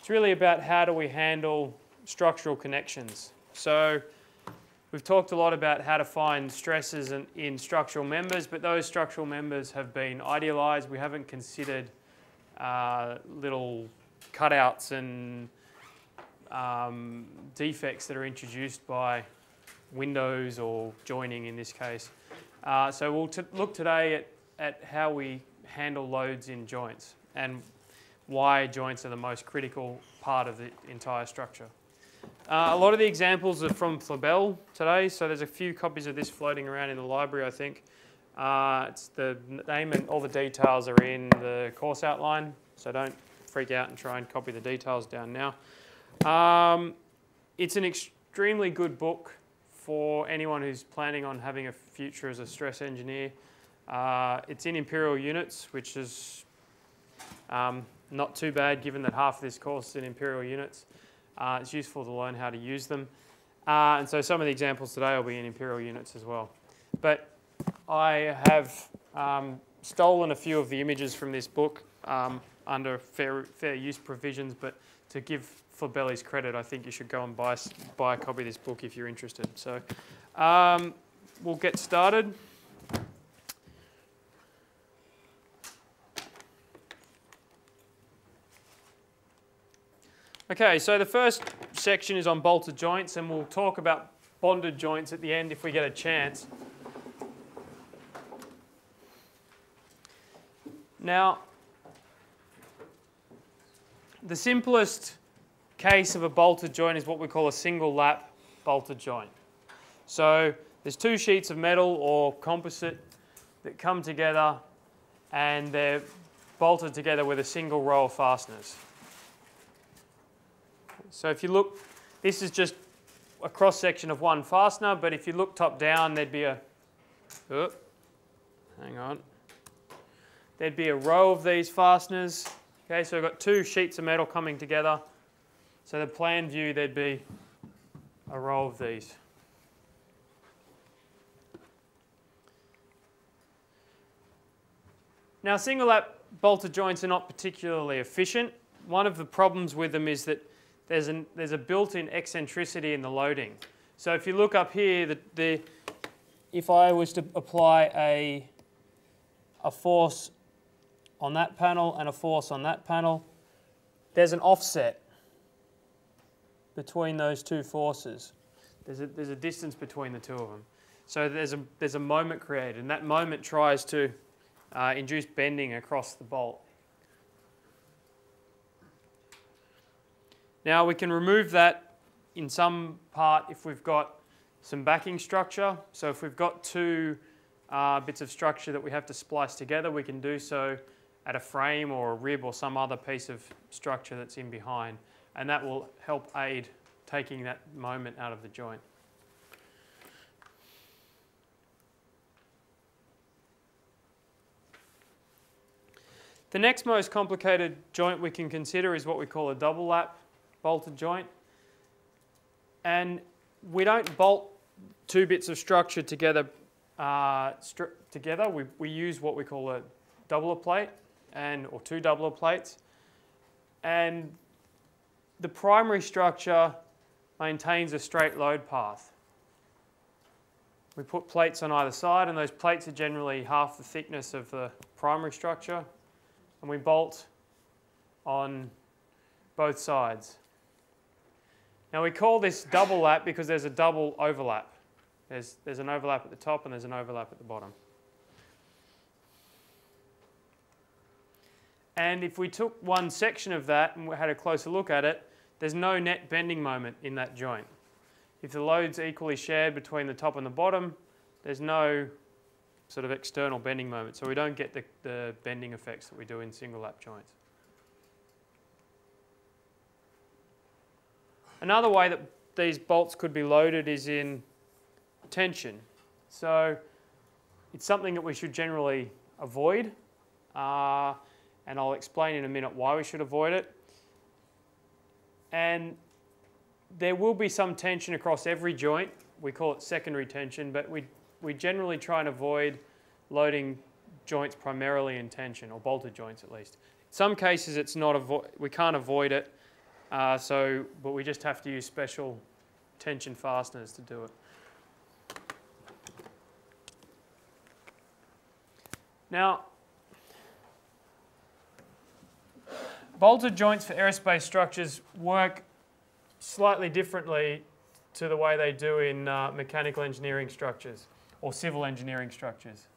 It's really about how do we handle structural connections. So we've talked a lot about how to find stresses in, in structural members, but those structural members have been idealized. We haven't considered uh, little cutouts and um, defects that are introduced by windows or joining in this case. Uh, so we'll look today at, at how we handle loads in joints and why joints are the most critical part of the entire structure. Uh, a lot of the examples are from Flabel today, so there's a few copies of this floating around in the library, I think. Uh, it's the name and all the details are in the course outline, so don't freak out and try and copy the details down now. Um, it's an extremely good book for anyone who's planning on having a future as a stress engineer. Uh, it's in imperial units, which is um, not too bad given that half of this course is in imperial units. Uh, it's useful to learn how to use them. Uh, and so some of the examples today will be in imperial units as well. But I have um, stolen a few of the images from this book um, under fair, fair use provisions, but to give Flabelli's credit, I think you should go and buy, buy a copy of this book if you're interested. So um, we'll get started. Okay, so the first section is on bolted joints, and we'll talk about bonded joints at the end if we get a chance. Now, the simplest case of a bolted joint is what we call a single lap bolted joint. So there's two sheets of metal or composite that come together and they're bolted together with a single row of fasteners. So if you look, this is just a cross section of one fastener, but if you look top down, there'd be a, oh, hang on, there'd be a row of these fasteners. Okay, so we've got two sheets of metal coming together. So the plan view, there'd be a row of these. Now single lap bolted joints are not particularly efficient. One of the problems with them is that there's, an, there's a built-in eccentricity in the loading. So if you look up here, the, the, if I was to apply a, a force on that panel and a force on that panel, there's an offset between those two forces. There's a, there's a distance between the two of them. So there's a, there's a moment created, and that moment tries to uh, induce bending across the bolt. Now we can remove that in some part if we've got some backing structure. So if we've got two uh, bits of structure that we have to splice together, we can do so at a frame or a rib or some other piece of structure that's in behind. And that will help aid taking that moment out of the joint. The next most complicated joint we can consider is what we call a double lap bolted joint. And we don't bolt two bits of structure together uh, together. We, we use what we call a doubler plate and or two doubler plates. And the primary structure maintains a straight load path. We put plates on either side and those plates are generally half the thickness of the primary structure and we bolt on both sides. Now we call this double lap because there's a double overlap. There's, there's an overlap at the top and there's an overlap at the bottom. And if we took one section of that and had a closer look at it, there's no net bending moment in that joint. If the load's equally shared between the top and the bottom, there's no sort of external bending moment. So we don't get the, the bending effects that we do in single lap joints. Another way that these bolts could be loaded is in tension. So it's something that we should generally avoid. Uh, and I'll explain in a minute why we should avoid it. And there will be some tension across every joint. We call it secondary tension, but we, we generally try and avoid loading joints primarily in tension, or bolted joints at least. In some cases, it's not we can't avoid it, Uh, so, but we just have to use special tension fasteners to do it. Now, bolted joints for aerospace structures work slightly differently to the way they do in uh, mechanical engineering structures or civil engineering structures.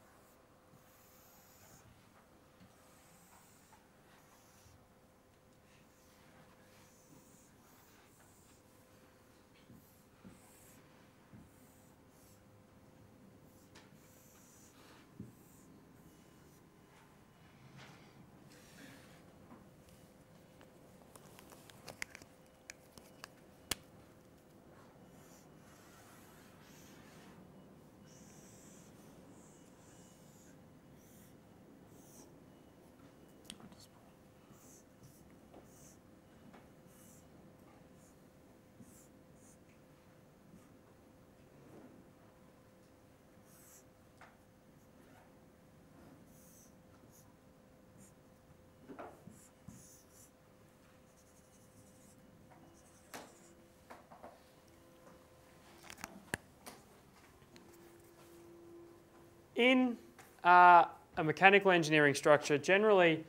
In uh, a mechanical engineering structure, generally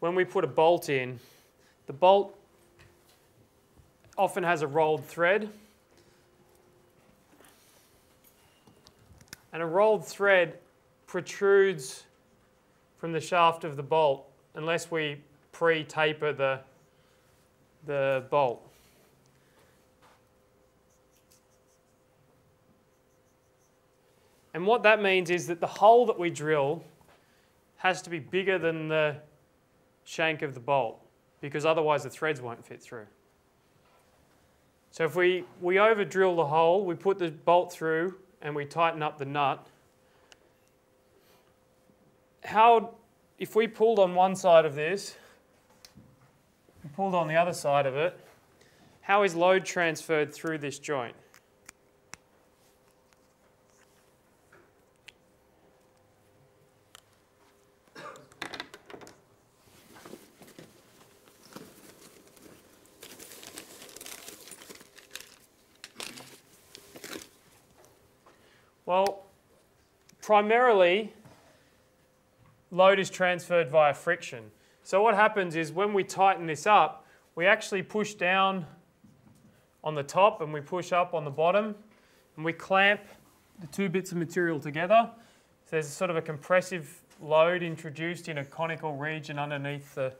when we put a bolt in, the bolt often has a rolled thread. And a rolled thread protrudes from the shaft of the bolt unless we pre-taper the, the bolt. And what that means is that the hole that we drill has to be bigger than the shank of the bolt because otherwise the threads won't fit through. So if we, we over drill the hole, we put the bolt through and we tighten up the nut, how, if we pulled on one side of this, pulled on the other side of it, how is load transferred through this joint? Well, primarily, load is transferred via friction. So what happens is when we tighten this up, we actually push down on the top and we push up on the bottom and we clamp the two bits of material together. So there's sort of a compressive load introduced in a conical region underneath the,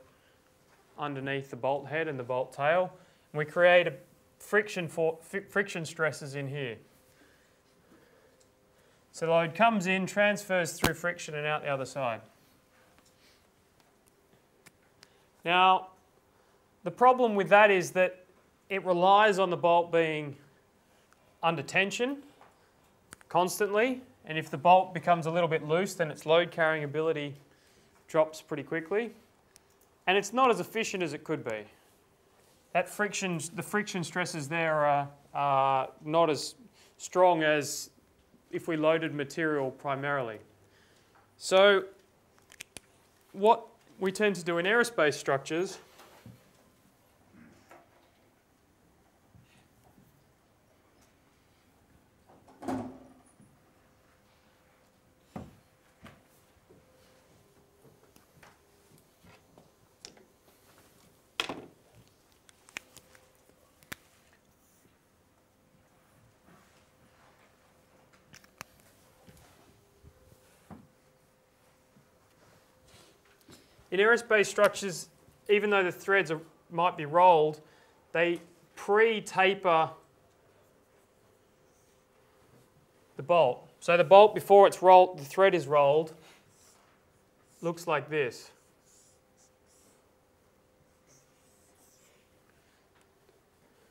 underneath the bolt head and the bolt tail. And we create a friction, for, friction stresses in here. So the load comes in, transfers through friction and out the other side. Now, the problem with that is that it relies on the bolt being under tension constantly, and if the bolt becomes a little bit loose, then its load carrying ability drops pretty quickly. And it's not as efficient as it could be. That friction, the friction stresses there are, are not as strong as if we loaded material primarily. So what we tend to do in aerospace structures In aerospace structures, even though the threads are, might be rolled, they pre-taper the bolt. So the bolt, before it's rolled, the thread is rolled, looks like this.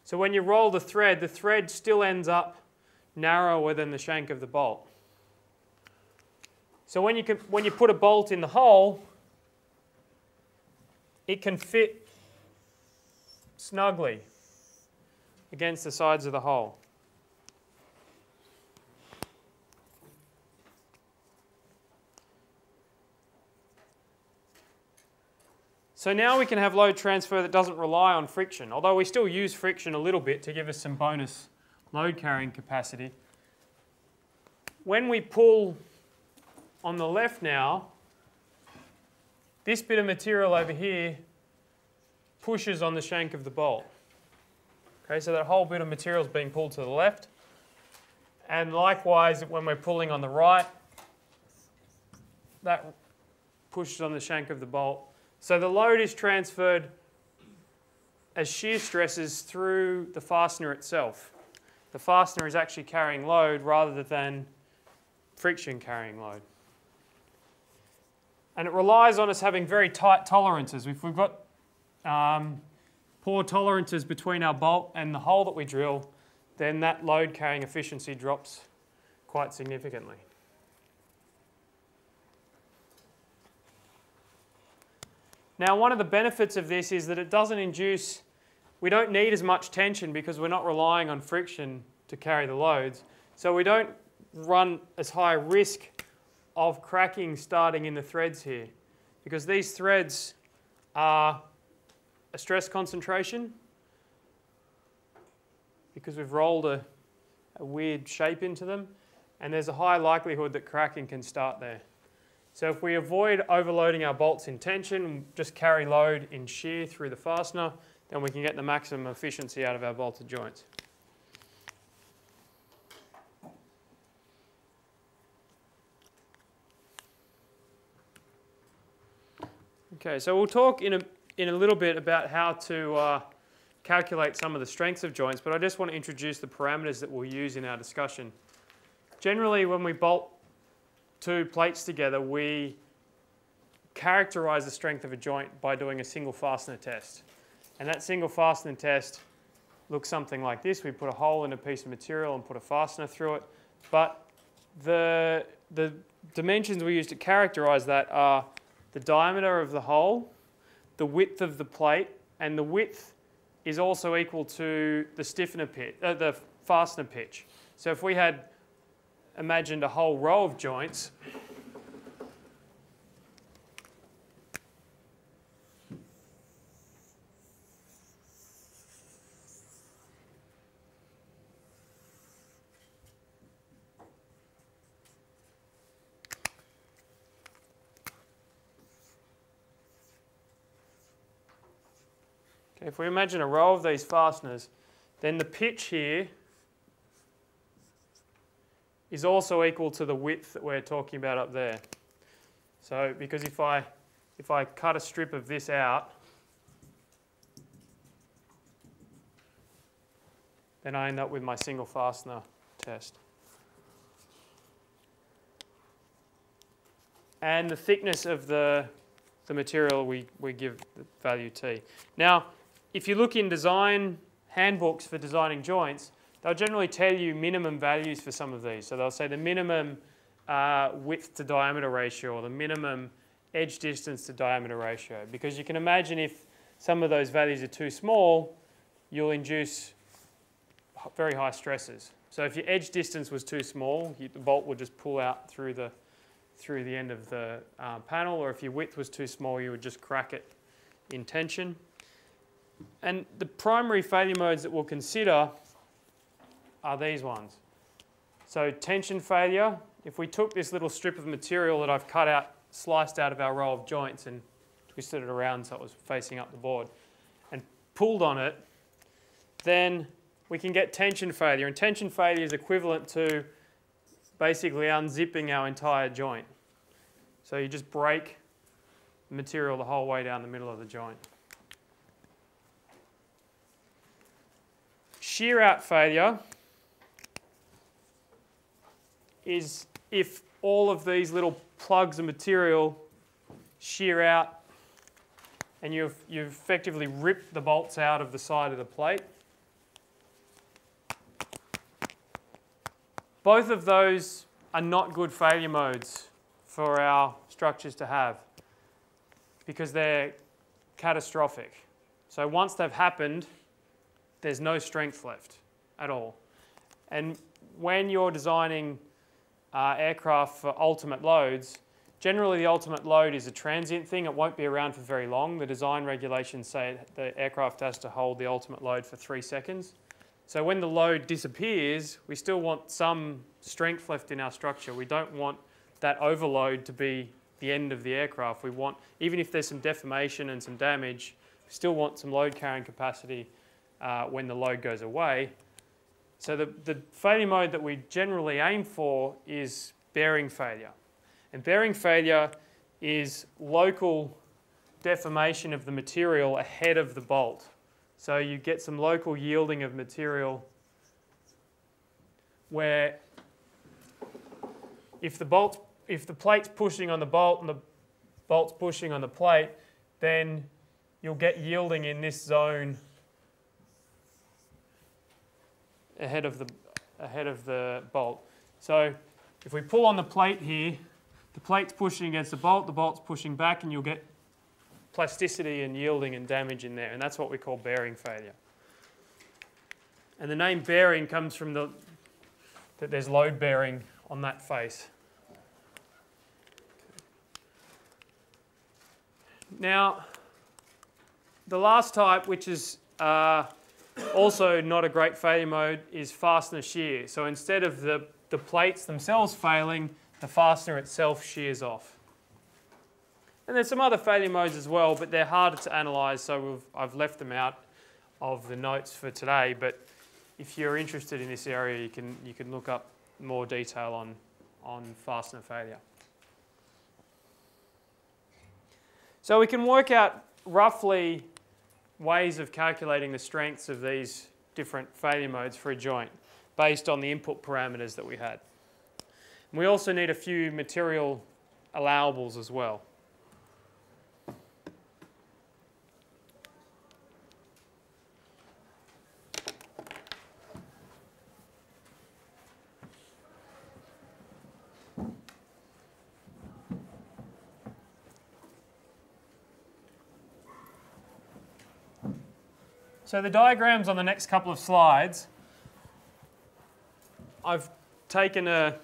So when you roll the thread, the thread still ends up narrower than the shank of the bolt. So when you, can, when you put a bolt in the hole, it can fit snugly against the sides of the hole. So now we can have load transfer that doesn't rely on friction, although we still use friction a little bit to give us some bonus load carrying capacity. When we pull on the left now, this bit of material over here pushes on the shank of the bolt. Okay, so that whole bit of material is being pulled to the left. And likewise, when we're pulling on the right, that pushes on the shank of the bolt. So the load is transferred as shear stresses through the fastener itself. The fastener is actually carrying load rather than friction carrying load. And it relies on us having very tight tolerances. If we've got um, poor tolerances between our bolt and the hole that we drill, then that load carrying efficiency drops quite significantly. Now, one of the benefits of this is that it doesn't induce, we don't need as much tension because we're not relying on friction to carry the loads. So we don't run as high risk of cracking starting in the threads here because these threads are a stress concentration because we've rolled a, a weird shape into them and there's a high likelihood that cracking can start there. So if we avoid overloading our bolts in tension, just carry load in shear through the fastener, then we can get the maximum efficiency out of our bolted joints. Okay, so we'll talk in a, in a little bit about how to uh, calculate some of the strengths of joints, but I just want to introduce the parameters that we'll use in our discussion. Generally, when we bolt two plates together, we characterize the strength of a joint by doing a single fastener test. And that single fastener test looks something like this. We put a hole in a piece of material and put a fastener through it. But the, the dimensions we use to characterize that are the diameter of the hole, the width of the plate, and the width is also equal to the stiffener pitch, uh, the fastener pitch. So if we had imagined a whole row of joints, if we imagine a row of these fasteners, then the pitch here is also equal to the width that we're talking about up there. So because if I, if I cut a strip of this out, then I end up with my single fastener test. And the thickness of the, the material we, we give the value T. Now, if you look in design handbooks for designing joints, they'll generally tell you minimum values for some of these. So they'll say the minimum uh, width to diameter ratio or the minimum edge distance to diameter ratio. Because you can imagine if some of those values are too small, you'll induce very high stresses. So if your edge distance was too small, you, the bolt would just pull out through the, through the end of the uh, panel, or if your width was too small, you would just crack it in tension. And the primary failure modes that we'll consider are these ones. So tension failure, if we took this little strip of material that I've cut out, sliced out of our row of joints and twisted it around so it was facing up the board and pulled on it, then we can get tension failure. And tension failure is equivalent to basically unzipping our entire joint. So you just break the material the whole way down the middle of the joint. Shear out failure is if all of these little plugs of material shear out and you've, you've effectively ripped the bolts out of the side of the plate. Both of those are not good failure modes for our structures to have because they're catastrophic. So once they've happened, there's no strength left at all. And when you're designing uh, aircraft for ultimate loads, Generally, the ultimate load is a transient thing. It won't be around for very long. The design regulations say the aircraft has to hold the ultimate load for three seconds. So when the load disappears, we still want some strength left in our structure. We don't want that overload to be the end of the aircraft. We want, even if there's some deformation and some damage, we still want some load carrying capacity uh, when the load goes away. So the, the failure mode that we generally aim for is bearing failure. And bearing failure is local deformation of the material ahead of the bolt. So you get some local yielding of material where if the bolt, if the plate's pushing on the bolt and the bolt's pushing on the plate, then you'll get yielding in this zone ahead of the ahead of the bolt. So if we pull on the plate here, the plate's pushing against the bolt, the bolt's pushing back, and you'll get plasticity and yielding and damage in there, and that's what we call bearing failure. And the name bearing comes from the that there's load bearing on that face. Now, the last type, which is uh, also not a great failure mode, is fastener shear. So instead of the, the plates themselves failing, the fastener itself shears off. And there's some other failure modes as well, but they're harder to analyse, so I've left them out of the notes for today. But if you're interested in this area, you can, you can look up more detail on, on fastener failure. So we can work out roughly ways of calculating the strengths of these different failure modes for a joint based on the input parameters that we had. And we also need a few material allowables as well. So the diagrams on the next couple of slides, I've taken a,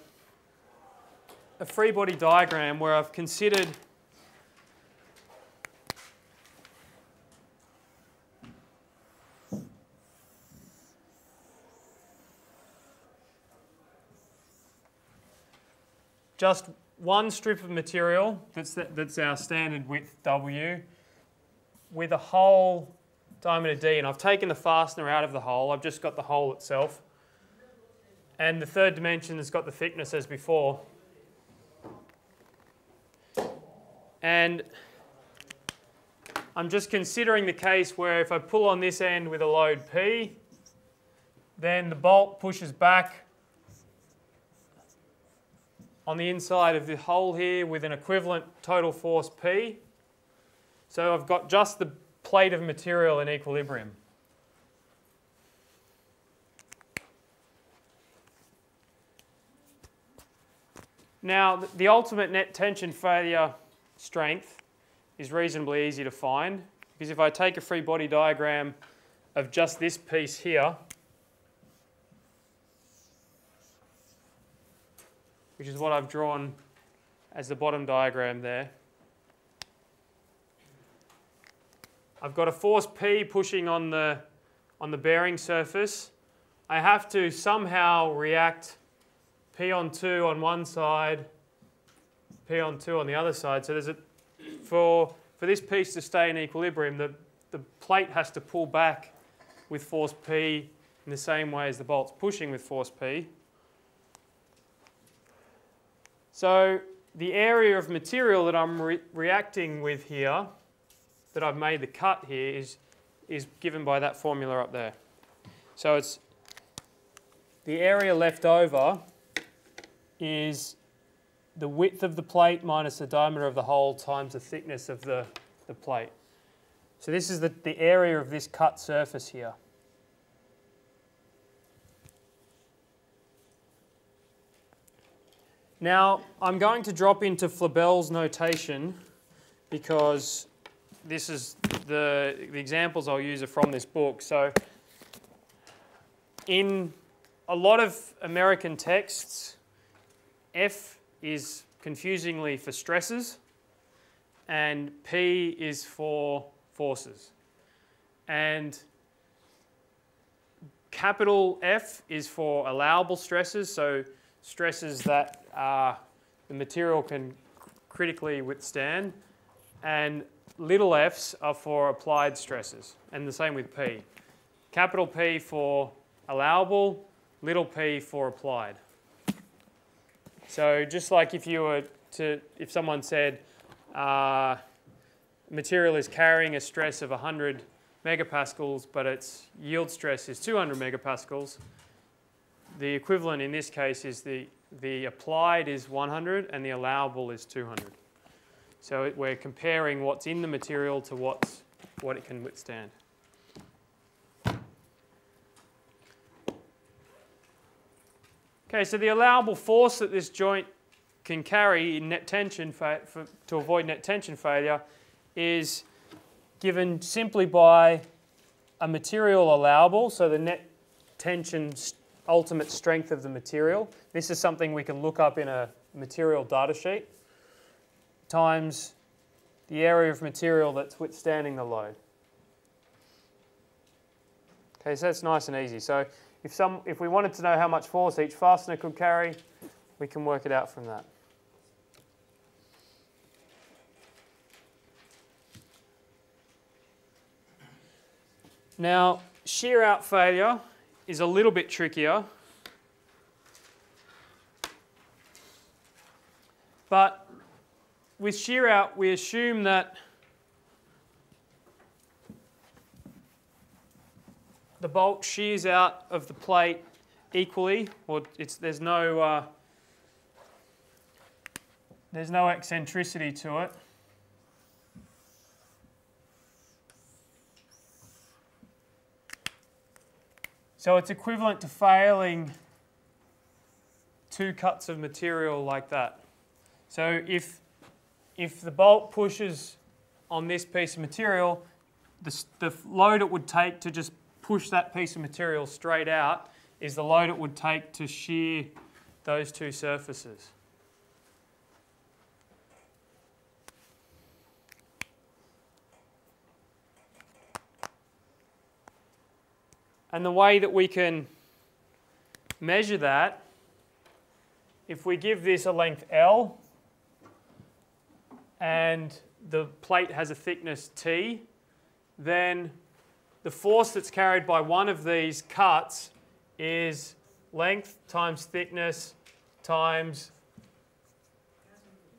a free body diagram where I've considered just one strip of material that's, the, that's our standard width W with a hole diameter D, and I've taken the fastener out of the hole. I've just got the hole itself. And the third dimension has got the thickness as before. And I'm just considering the case where if I pull on this end with a load P, then the bolt pushes back on the inside of the hole here with an equivalent total force P. So I've got just the plate of material in equilibrium. Now, the ultimate net tension failure strength is reasonably easy to find because if I take a free body diagram of just this piece here, which is what I've drawn as the bottom diagram there, I've got a force P pushing on the, on the bearing surface. I have to somehow react P on 2 on one side, P on 2 on the other side. So there's a, for, for this piece to stay in equilibrium, the, the plate has to pull back with force P in the same way as the bolt's pushing with force P. So the area of material that I'm re reacting with here that I've made the cut here is, is given by that formula up there. So it's the area left over is the width of the plate minus the diameter of the hole times the thickness of the, the plate. So this is the, the area of this cut surface here. Now, I'm going to drop into Flabel's notation because this is the, the examples I'll use are from this book. So in a lot of American texts, F is confusingly for stresses, and P is for forces. And capital F is for allowable stresses, so stresses that uh, the material can critically withstand, and little f's are for applied stresses, and the same with P. Capital P for allowable, little p for applied. So just like if you were to, if someone said uh, material is carrying a stress of 100 megapascals, but its yield stress is 200 megapascals, the equivalent in this case is the, the applied is 100 and the allowable is 200. So it, we're comparing what's in the material to what's, what it can withstand. Okay, so the allowable force that this joint can carry in net tension for, to avoid net tension failure is given simply by a material allowable, so the net tension ultimate strength of the material. This is something we can look up in a material data sheet, times the area of material that's withstanding the load. Okay, so that's nice and easy. So if, some, if we wanted to know how much force each fastener could carry, we can work it out from that. Now, shear out failure is a little bit trickier. But with shear out, we assume that the bolt shears out of the plate equally, or there's no uh, there's no eccentricity to it. So it's equivalent to failing two cuts of material like that. So if, if the bolt pushes on this piece of material, the, the load it would take to just push that piece of material straight out is the load it would take to shear those two surfaces. And the way that we can measure that, if we give this a length L and the plate has a thickness T, then the force that's carried by one of these cuts is length times thickness times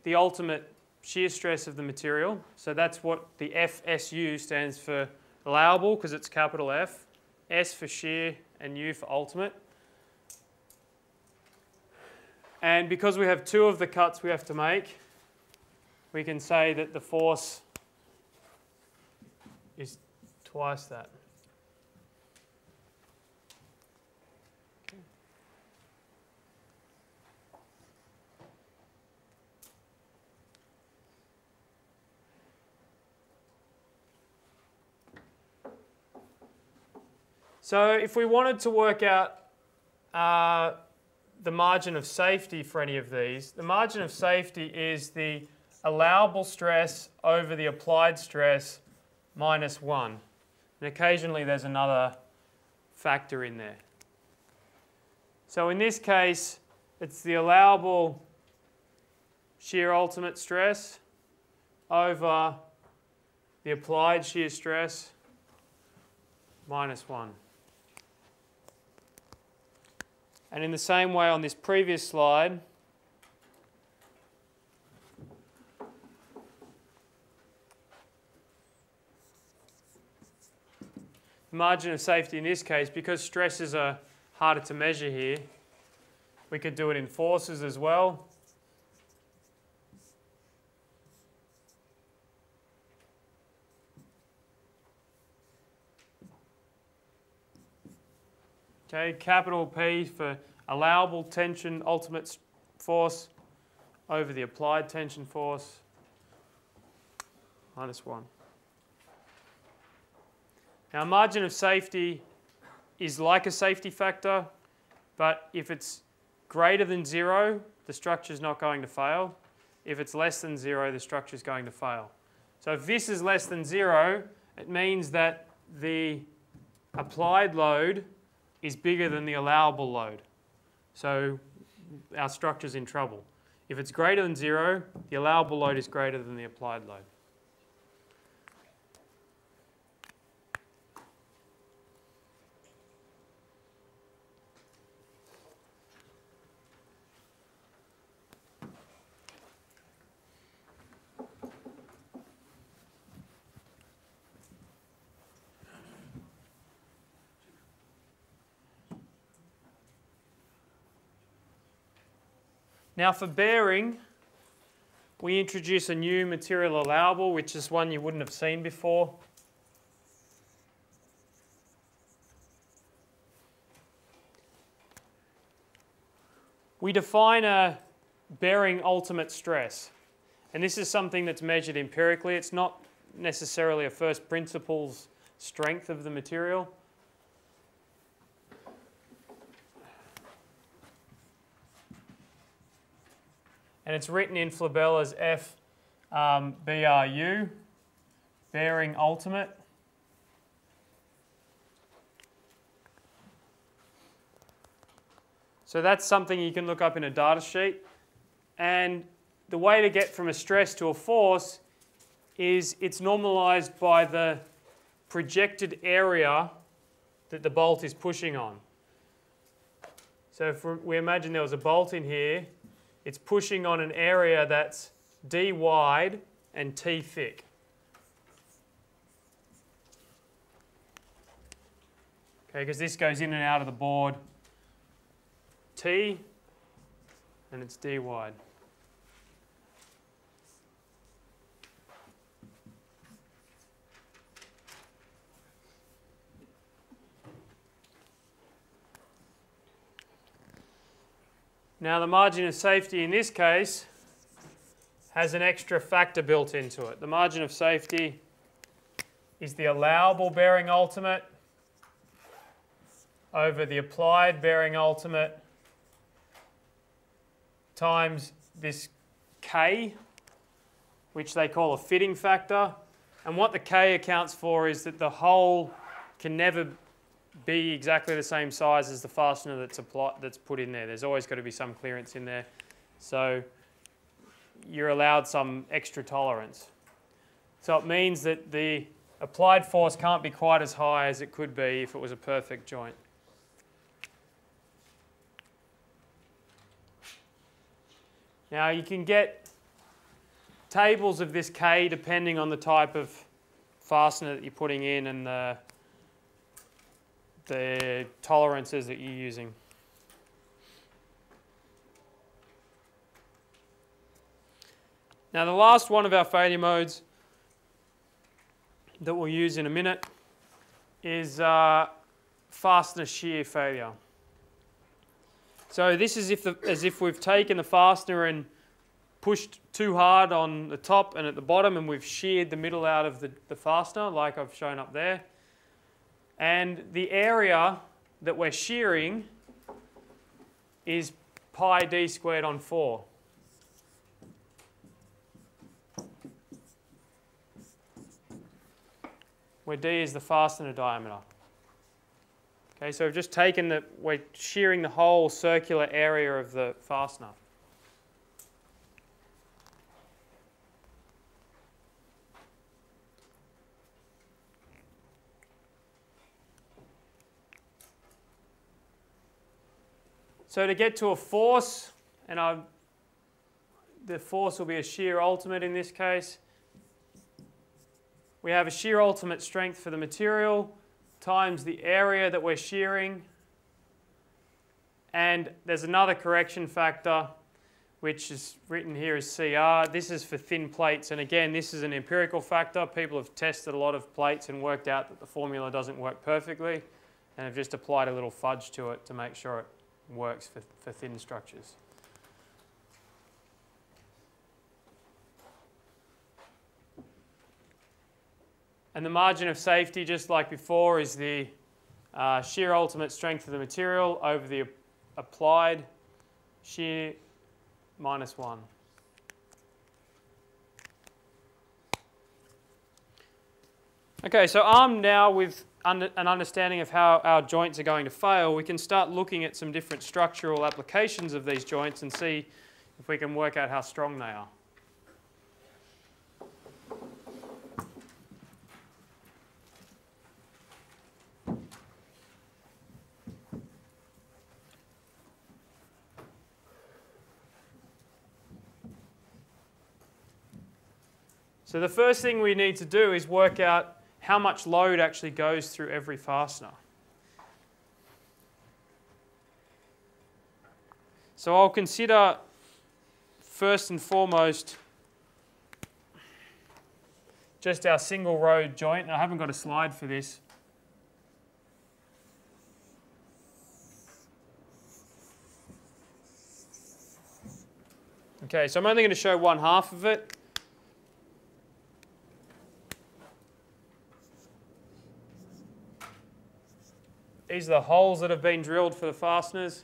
the ultimate shear stress of the material. So that's what the FSU stands for allowable because it's capital F. S for shear, and U for ultimate. And because we have two of the cuts we have to make, we can say that the force is twice that. So if we wanted to work out uh, the margin of safety for any of these, the margin of safety is the allowable stress over the applied stress minus 1. And occasionally there's another factor in there. So in this case, it's the allowable shear ultimate stress over the applied shear stress minus 1. And in the same way on this previous slide, the margin of safety in this case, because stresses are harder to measure here, we could do it in forces as well. Okay, capital P for allowable tension ultimate force over the applied tension force minus 1. Now, margin of safety is like a safety factor, but if it's greater than zero, the structure is not going to fail. If it's less than zero, the structure is going to fail. So if this is less than zero, it means that the applied load is bigger than the allowable load. So our structure is in trouble. If it's greater than zero, the allowable load is greater than the applied load. Now for bearing, we introduce a new material allowable, which is one you wouldn't have seen before. We define a bearing ultimate stress. And this is something that's measured empirically. It's not necessarily a first principles strength of the material. And it's written in Flabella's as F um, BRU, bearing ultimate. So that's something you can look up in a data sheet. And the way to get from a stress to a force is it's normalized by the projected area that the bolt is pushing on. So if we imagine there was a bolt in here it's pushing on an area that's D wide and T thick. Okay, because this goes in and out of the board T and it's D wide. Now the margin of safety in this case has an extra factor built into it. The margin of safety is the allowable bearing ultimate over the applied bearing ultimate times this K, which they call a fitting factor. And what the K accounts for is that the hole can never be exactly the same size as the fastener that's, applied, that's put in there. There's always got to be some clearance in there. So you're allowed some extra tolerance. So it means that the applied force can't be quite as high as it could be if it was a perfect joint. Now you can get tables of this K depending on the type of fastener that you're putting in and the the tolerances that you're using. Now the last one of our failure modes that we'll use in a minute is uh, fastener shear failure. So this is if the, as if we've taken the fastener and pushed too hard on the top and at the bottom and we've sheared the middle out of the, the fastener like I've shown up there. And the area that we're shearing is pi d squared on 4. Where d is the fastener diameter. Okay, so we've just taken the, we're shearing the whole circular area of the fastener. So to get to a force, and I, the force will be a shear ultimate in this case, we have a shear ultimate strength for the material times the area that we're shearing. And there's another correction factor which is written here as CR. This is for thin plates, and again, this is an empirical factor. People have tested a lot of plates and worked out that the formula doesn't work perfectly, and have just applied a little fudge to it to make sure it works for, for thin structures. And the margin of safety, just like before, is the uh, shear ultimate strength of the material over the applied shear minus 1. Okay, so armed now with an understanding of how our joints are going to fail, we can start looking at some different structural applications of these joints and see if we can work out how strong they are. So the first thing we need to do is work out how much load actually goes through every fastener. So I'll consider first and foremost just our single row joint. I haven't got a slide for this. Okay, so I'm only going to show one half of it. These are the holes that have been drilled for the fasteners.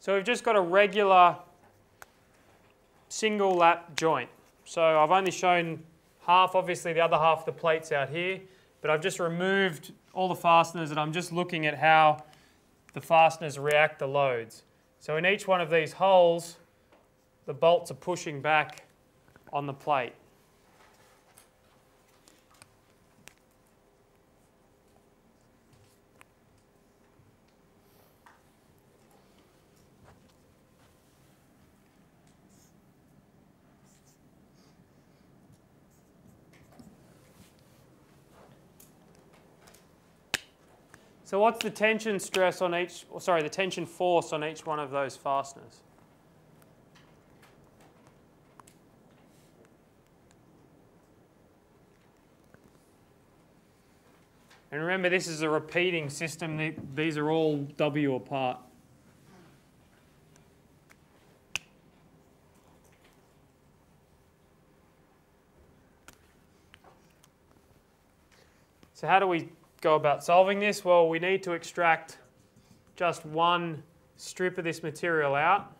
So we've just got a regular single lap joint. So I've only shown half, obviously the other half of the plate's out here, but I've just removed all the fasteners and I'm just looking at how the fasteners react to loads. So in each one of these holes, the bolts are pushing back on the plate. So what's the tension stress on each, or sorry, the tension force on each one of those fasteners? And remember, this is a repeating system. These are all W apart. So how do we go about solving this? Well, we need to extract just one strip of this material out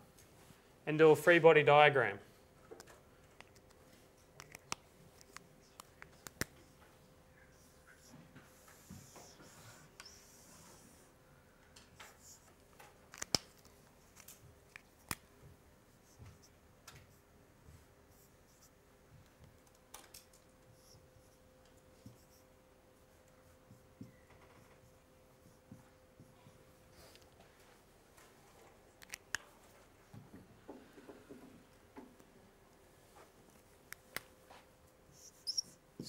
and do a free body diagram.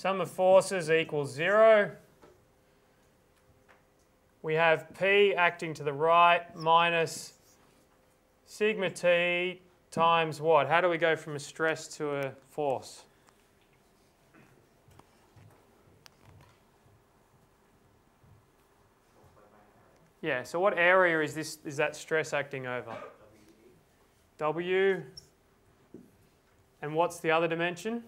Sum of forces equals 0. We have P acting to the right minus sigma T times what? How do we go from a stress to a force? Yeah, so what area is this is that stress acting over? W. And what's the other dimension?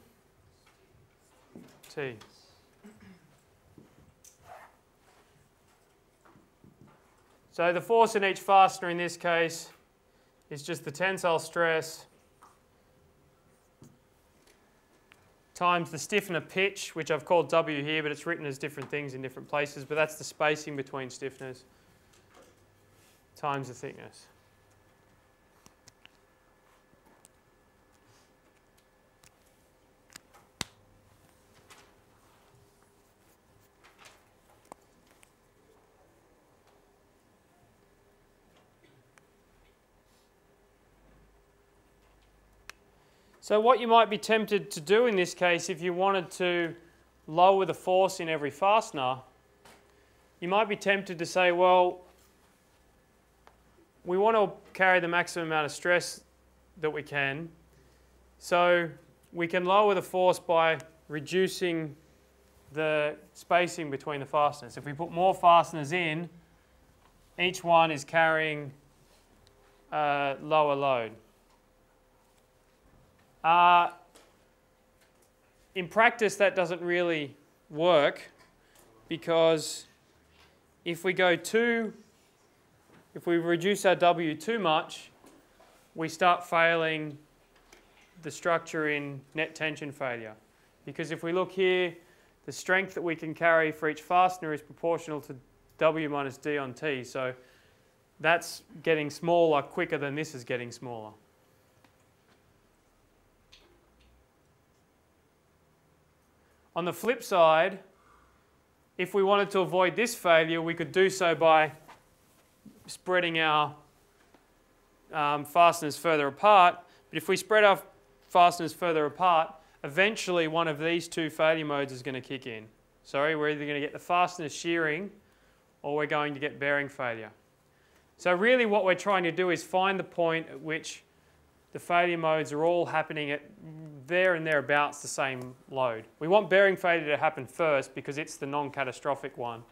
So the force in each fastener in this case is just the tensile stress times the stiffener pitch, which I've called W here, but it's written as different things in different places, but that's the spacing between stiffeners, times the thickness. So what you might be tempted to do in this case if you wanted to lower the force in every fastener, you might be tempted to say, well, we want to carry the maximum amount of stress that we can. So we can lower the force by reducing the spacing between the fasteners. If we put more fasteners in, each one is carrying a lower load. Uh, in practice, that doesn't really work because if we go too, if we reduce our W too much, we start failing the structure in net tension failure. Because if we look here, the strength that we can carry for each fastener is proportional to W minus D on T. So that's getting smaller quicker than this is getting smaller. On the flip side, if we wanted to avoid this failure, we could do so by spreading our um, fasteners further apart. But if we spread our fasteners further apart, eventually one of these two failure modes is going to kick in. Sorry, we're either going to get the fasteners shearing or we're going to get bearing failure. So really what we're trying to do is find the point at which the failure modes are all happening at there and thereabouts the same load. We want bearing failure to happen first because it's the non-catastrophic one.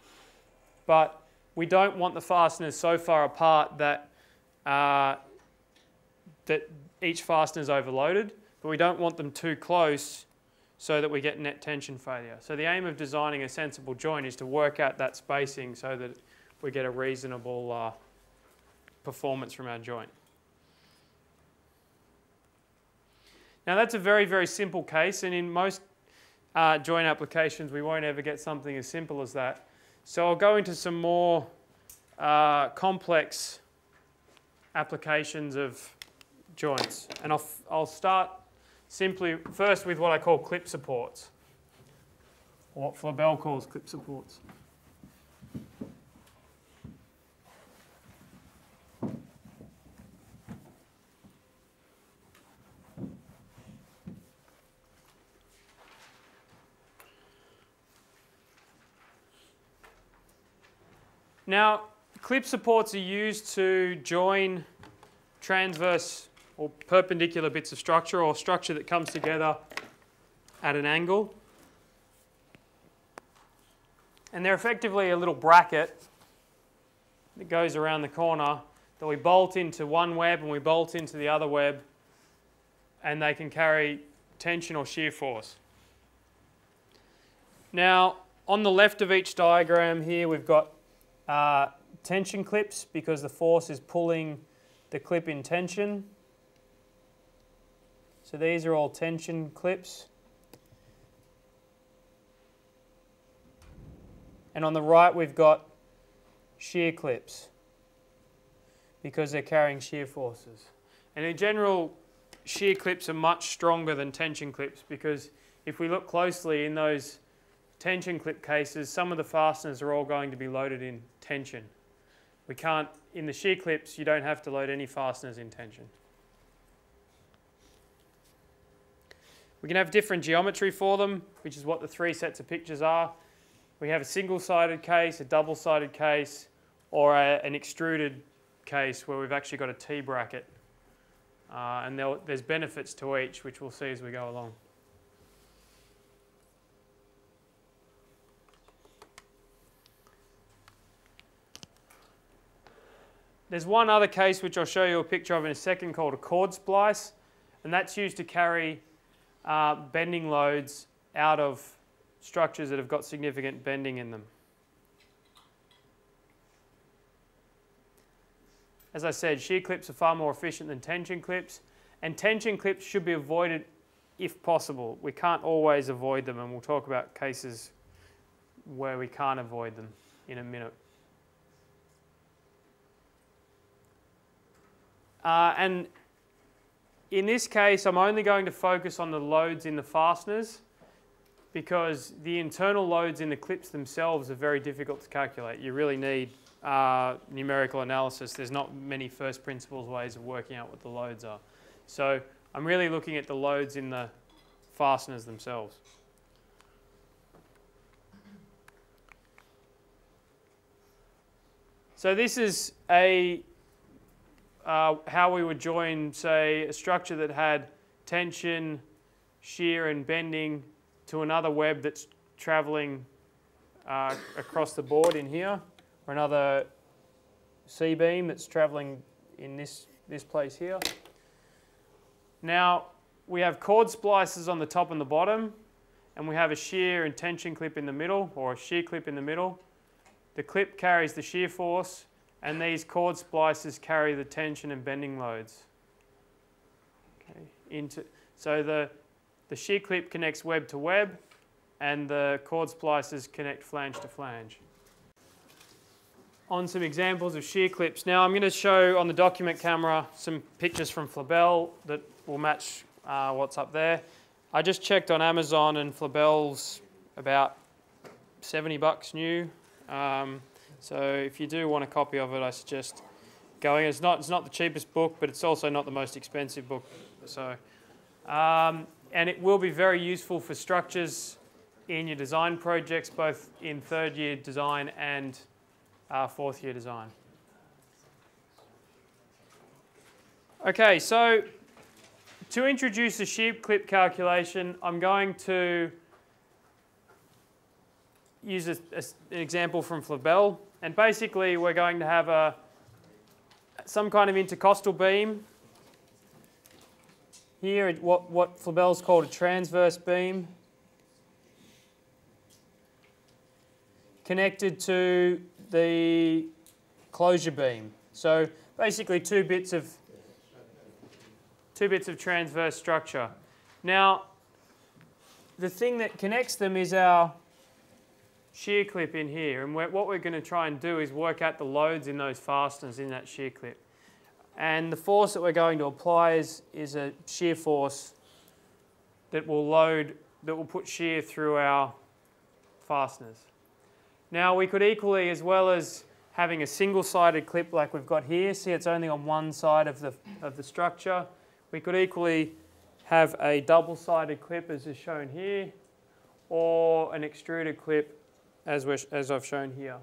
But we don't want the fasteners so far apart that, uh, that each fastener is overloaded, but we don't want them too close so that we get net tension failure. So the aim of designing a sensible joint is to work out that spacing so that we get a reasonable uh, performance from our joint. Now that's a very, very simple case and in most uh, joint applications we won't ever get something as simple as that. So I'll go into some more uh, complex applications of joints and I'll, I'll start simply first with what I call clip supports or what Flabel calls clip supports. Now, clip supports are used to join transverse or perpendicular bits of structure or structure that comes together at an angle. And they're effectively a little bracket that goes around the corner that we bolt into one web and we bolt into the other web and they can carry tension or shear force. Now, on the left of each diagram here, we've got uh, tension clips because the force is pulling the clip in tension. So these are all tension clips. And on the right we've got shear clips because they're carrying shear forces. And in general, shear clips are much stronger than tension clips because if we look closely in those tension clip cases, some of the fasteners are all going to be loaded in tension. We can't, in the shear clips, you don't have to load any fasteners in tension. We can have different geometry for them, which is what the three sets of pictures are. We have a single-sided case, a double-sided case, or a, an extruded case where we've actually got a T-bracket. Uh, and there's benefits to each, which we'll see as we go along. There's one other case which I'll show you a picture of in a second called a chord splice, and that's used to carry uh, bending loads out of structures that have got significant bending in them. As I said, shear clips are far more efficient than tension clips, and tension clips should be avoided if possible. We can't always avoid them, and we'll talk about cases where we can't avoid them in a minute. Uh, and in this case, I'm only going to focus on the loads in the fasteners because the internal loads in the clips themselves are very difficult to calculate. You really need uh, numerical analysis. There's not many first principles ways of working out what the loads are. So I'm really looking at the loads in the fasteners themselves. So this is a uh, how we would join, say, a structure that had tension, shear, and bending to another web that's traveling uh, across the board in here, or another C-beam that's traveling in this, this place here. Now, we have chord splices on the top and the bottom, and we have a shear and tension clip in the middle, or a shear clip in the middle. The clip carries the shear force, and these chord splices carry the tension and bending loads. Okay, into, so the, the shear clip connects web to web, and the chord splices connect flange to flange. On some examples of shear clips. Now I'm going to show on the document camera some pictures from Flabel that will match uh, what's up there. I just checked on Amazon and Flabel's about 70 bucks new. Um, so if you do want a copy of it, I suggest going. It's not, it's not the cheapest book, but it's also not the most expensive book. So, um, and it will be very useful for structures in your design projects, both in third year design and uh, fourth year design. Okay, so to introduce the shear clip calculation, I'm going to use a, a, an example from Flabel. And basically, we're going to have a, some kind of intercostal beam. Here, what, what Flabel's called a transverse beam. Connected to the closure beam. So basically two bits of two bits of transverse structure. Now, the thing that connects them is our shear clip in here. And we're, what we're going to try and do is work out the loads in those fasteners in that shear clip. And the force that we're going to apply is, is a shear force that will load, that will put shear through our fasteners. Now we could equally, as well as having a single-sided clip like we've got here, see it's only on one side of the, of the structure, we could equally have a double-sided clip as is shown here, or an extruded clip as, as I've shown here.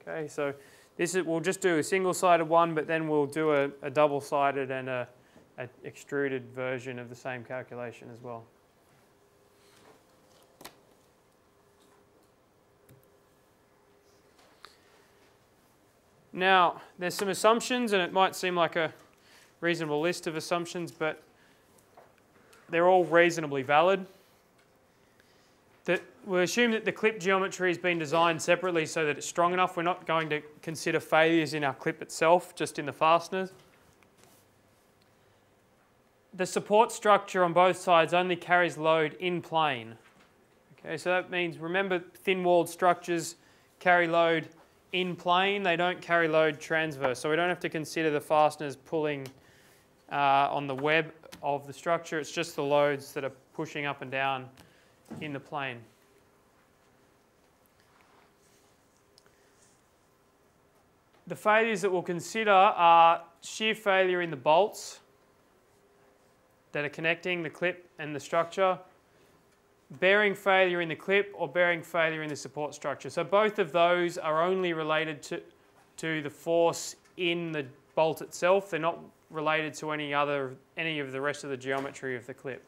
Okay, so this is, we'll just do a single-sided one, but then we'll do a, a double-sided and a, a extruded version of the same calculation as well. Now, there's some assumptions, and it might seem like a reasonable list of assumptions, but they're all reasonably valid that we assume that the clip geometry has been designed separately so that it's strong enough. We're not going to consider failures in our clip itself, just in the fasteners. The support structure on both sides only carries load in plane. Okay, so that means remember thin-walled structures carry load in plane, they don't carry load transverse. So we don't have to consider the fasteners pulling uh, on the web of the structure, it's just the loads that are pushing up and down in the plane. The failures that we'll consider are shear failure in the bolts that are connecting the clip and the structure, bearing failure in the clip or bearing failure in the support structure. So both of those are only related to, to the force in the bolt itself. They're not related to any other any of the rest of the geometry of the clip.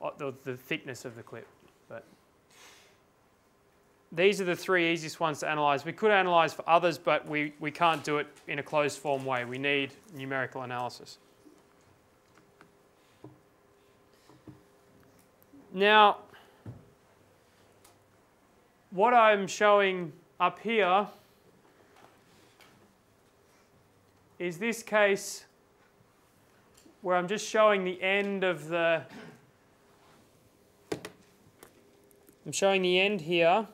Uh, the, the thickness of the clip. But these are the three easiest ones to analyse. We could analyse for others, but we, we can't do it in a closed form way. We need numerical analysis. Now, what I'm showing up here is this case where I'm just showing the end of the I'm showing the end here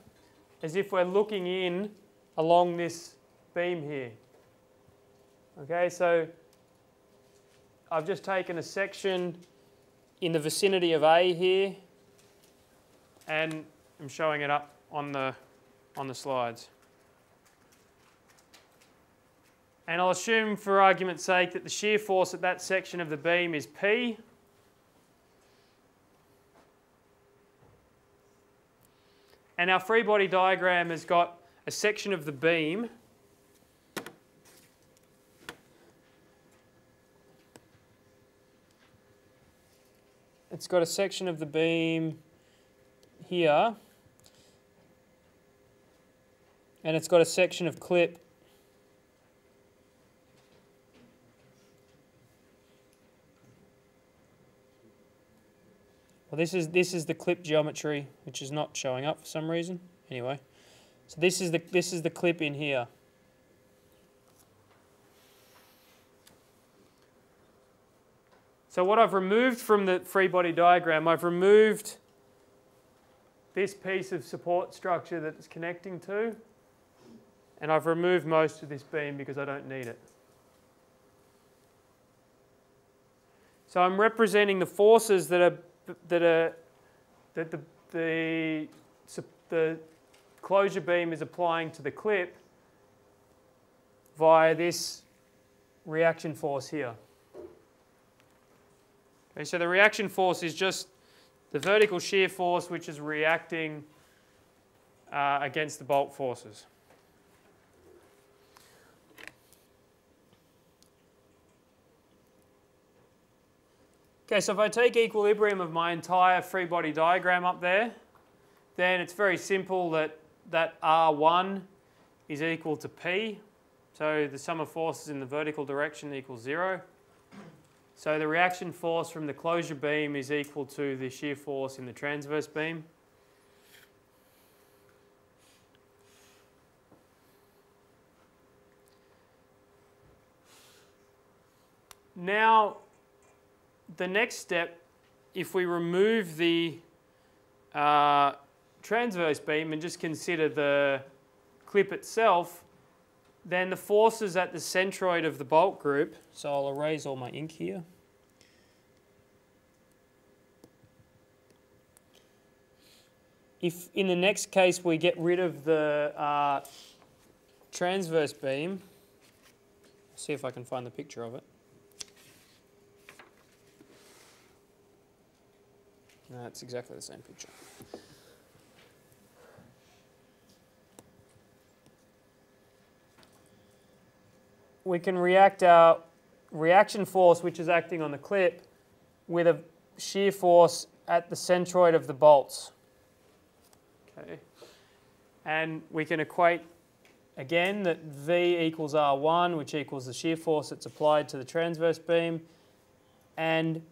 as if we're looking in along this beam here. Okay, so I've just taken a section in the vicinity of A here and I'm showing it up on the, on the slides. And I'll assume for argument's sake that the shear force at that section of the beam is P. And our free body diagram has got a section of the beam. It's got a section of the beam here. And it's got a section of clip Well, this is this is the clip geometry, which is not showing up for some reason. Anyway, so this is the this is the clip in here. So what I've removed from the free body diagram, I've removed this piece of support structure that it's connecting to, and I've removed most of this beam because I don't need it. So I'm representing the forces that are that, that the, the, the closure beam is applying to the clip via this reaction force here. Okay, so the reaction force is just the vertical shear force which is reacting uh, against the bolt forces. Okay, so if I take equilibrium of my entire free body diagram up there, then it's very simple that that R1 is equal to P. So the sum of forces in the vertical direction equals zero. So the reaction force from the closure beam is equal to the shear force in the transverse beam. Now, the next step, if we remove the uh, transverse beam and just consider the clip itself, then the forces at the centroid of the bolt group, so I'll erase all my ink here. If in the next case we get rid of the uh, transverse beam, see if I can find the picture of it. That's exactly the same picture. We can react our reaction force, which is acting on the clip, with a shear force at the centroid of the bolts. Okay. And we can equate again that V equals R1, which equals the shear force that's applied to the transverse beam. And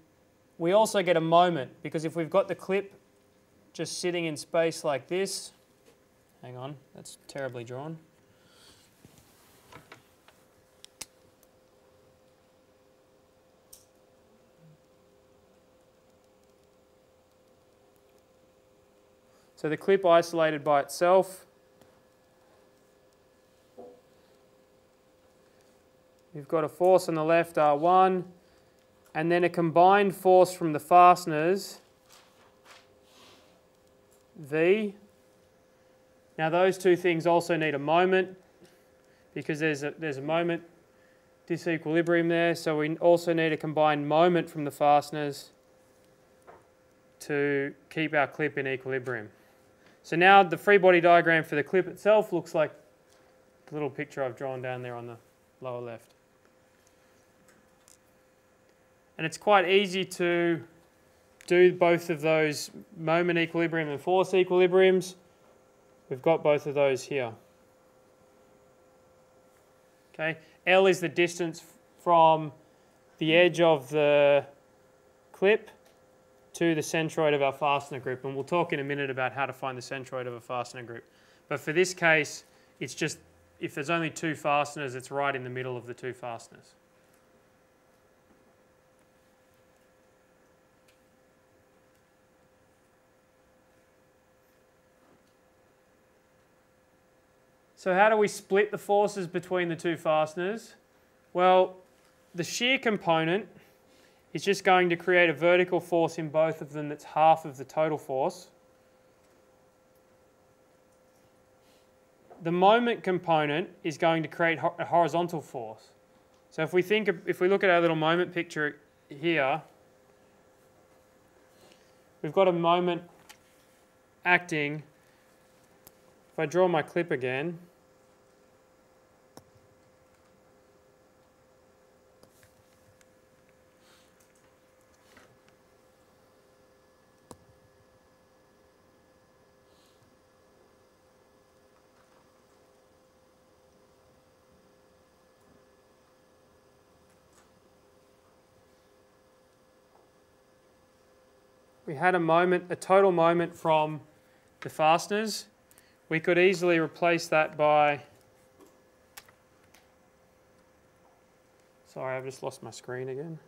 we also get a moment because if we've got the clip just sitting in space like this, hang on, that's terribly drawn. So the clip isolated by itself. We've got a force on the left R1 and then a combined force from the fasteners, V. Now those two things also need a moment because there's a, there's a moment disequilibrium there, so we also need a combined moment from the fasteners to keep our clip in equilibrium. So now the free body diagram for the clip itself looks like the little picture I've drawn down there on the lower left. And it's quite easy to do both of those moment equilibrium and force equilibriums. We've got both of those here. Okay, L is the distance from the edge of the clip to the centroid of our fastener group. And we'll talk in a minute about how to find the centroid of a fastener group. But for this case, it's just, if there's only two fasteners, it's right in the middle of the two fasteners. So how do we split the forces between the two fasteners? Well, the shear component is just going to create a vertical force in both of them that's half of the total force. the moment component is going to create a horizontal force. So if we think, if we look at our little moment picture here, we've got a moment acting. If I draw my clip again, had a moment, a total moment from the fasteners. We could easily replace that by, sorry, I've just lost my screen again.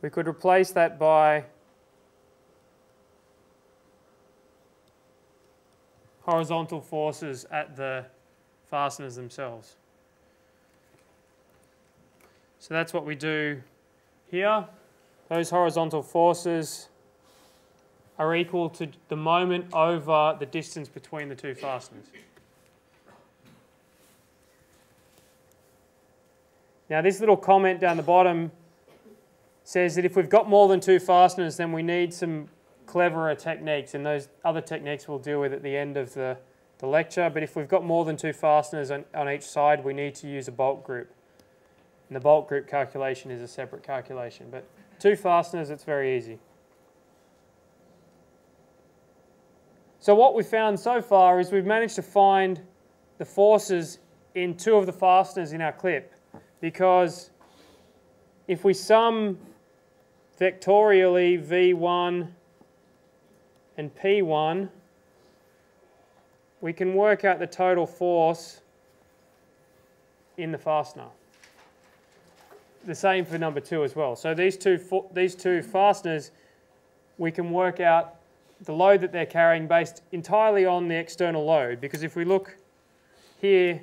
We could replace that by horizontal forces at the fasteners themselves. So that's what we do here. Those horizontal forces are equal to the moment over the distance between the two fasteners. Now this little comment down the bottom says that if we've got more than two fasteners then we need some cleverer techniques and those other techniques we'll deal with at the end of the the lecture, but if we've got more than two fasteners on, on each side, we need to use a bolt group. And the bolt group calculation is a separate calculation, but two fasteners, it's very easy. So what we've found so far is we've managed to find the forces in two of the fasteners in our clip because if we sum vectorially V1 and P1, we can work out the total force in the fastener. The same for number two as well. So these two, these two fasteners, we can work out the load that they're carrying based entirely on the external load. Because if we look here,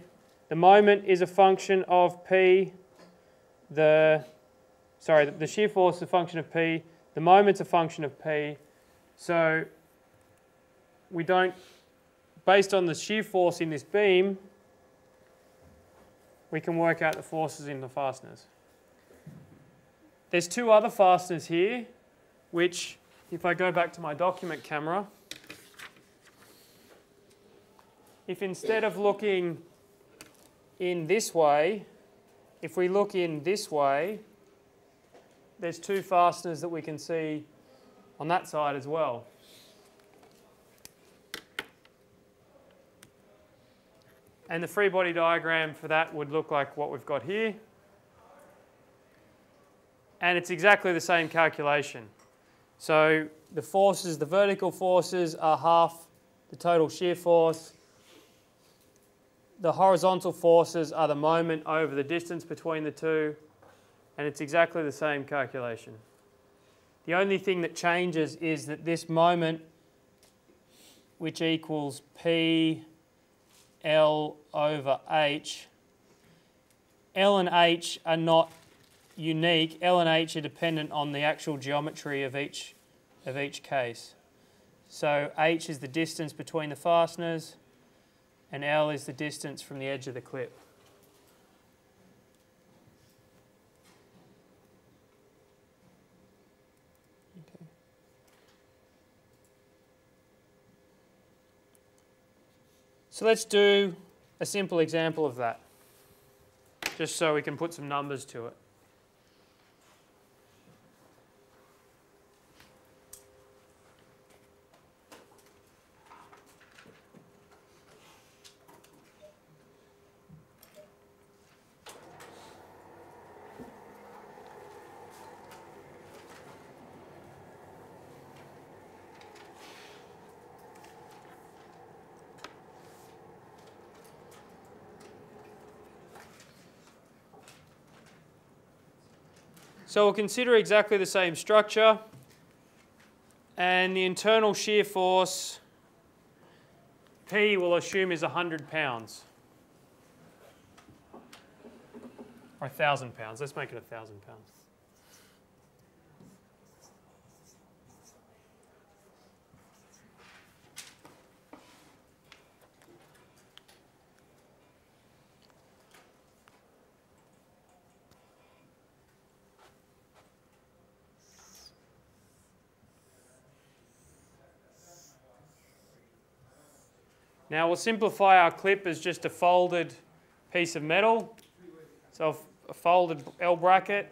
the moment is a function of P, the, sorry, the shear force is a function of P, the moment's a function of P. So we don't based on the shear force in this beam, we can work out the forces in the fasteners. There's two other fasteners here, which, if I go back to my document camera, if instead of looking in this way, if we look in this way, there's two fasteners that we can see on that side as well. And the free body diagram for that would look like what we've got here. And it's exactly the same calculation. So the forces, the vertical forces are half the total shear force. The horizontal forces are the moment over the distance between the two. And it's exactly the same calculation. The only thing that changes is that this moment, which equals P L over H. L and H are not unique. L and H are dependent on the actual geometry of each, of each case. So H is the distance between the fasteners and L is the distance from the edge of the clip. So let's do a simple example of that, just so we can put some numbers to it. So we'll consider exactly the same structure and the internal shear force P we'll assume is 100 pounds or 1,000 pounds. Let's make it 1,000 pounds. Now we'll simplify our clip as just a folded piece of metal. So a folded L bracket.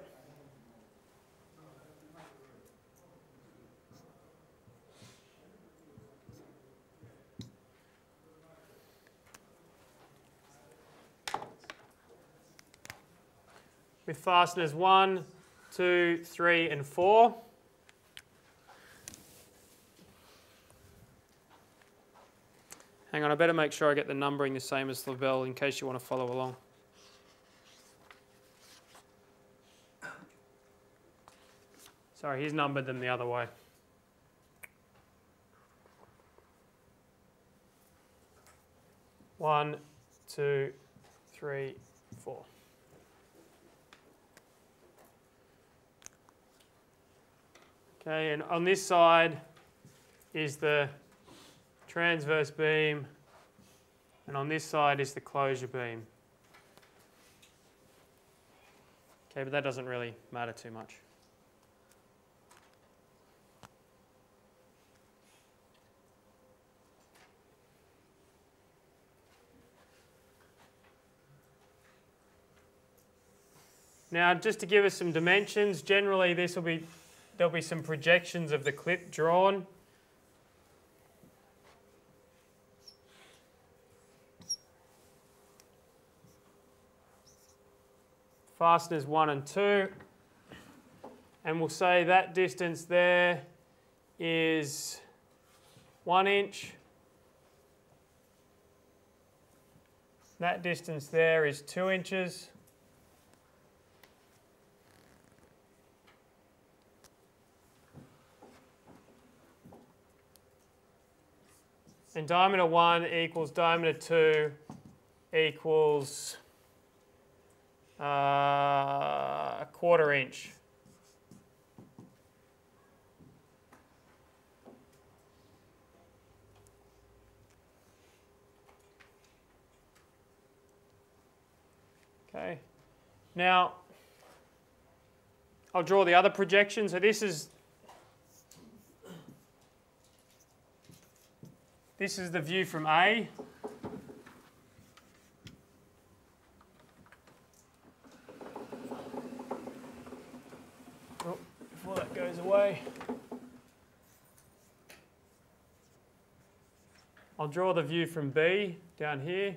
With fasteners one, two, three, and four. Hang on, I better make sure I get the numbering the same as bell in case you want to follow along. Sorry, he's numbered them the other way. One, two, three, four. Okay, and on this side is the transverse beam, and on this side is the closure beam. Okay, but that doesn't really matter too much. Now, just to give us some dimensions, generally this will be, there'll be some projections of the clip drawn. Fasteners one and two. And we'll say that distance there is one inch. That distance there is two inches. And diameter 1 equals diameter 2 equals uh, a quarter inch. Okay. Now, I'll draw the other projection. So this is This is the view from A. Oh, away. I'll draw the view from B down here.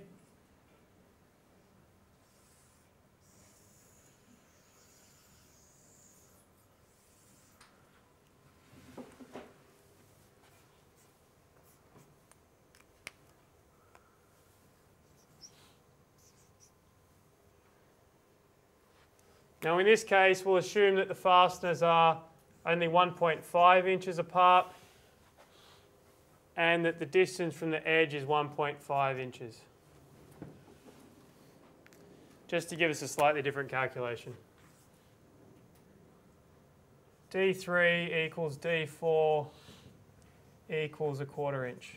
Now in this case, we'll assume that the fasteners are only 1.5 inches apart and that the distance from the edge is 1.5 inches. Just to give us a slightly different calculation. D3 equals D4 equals a quarter inch.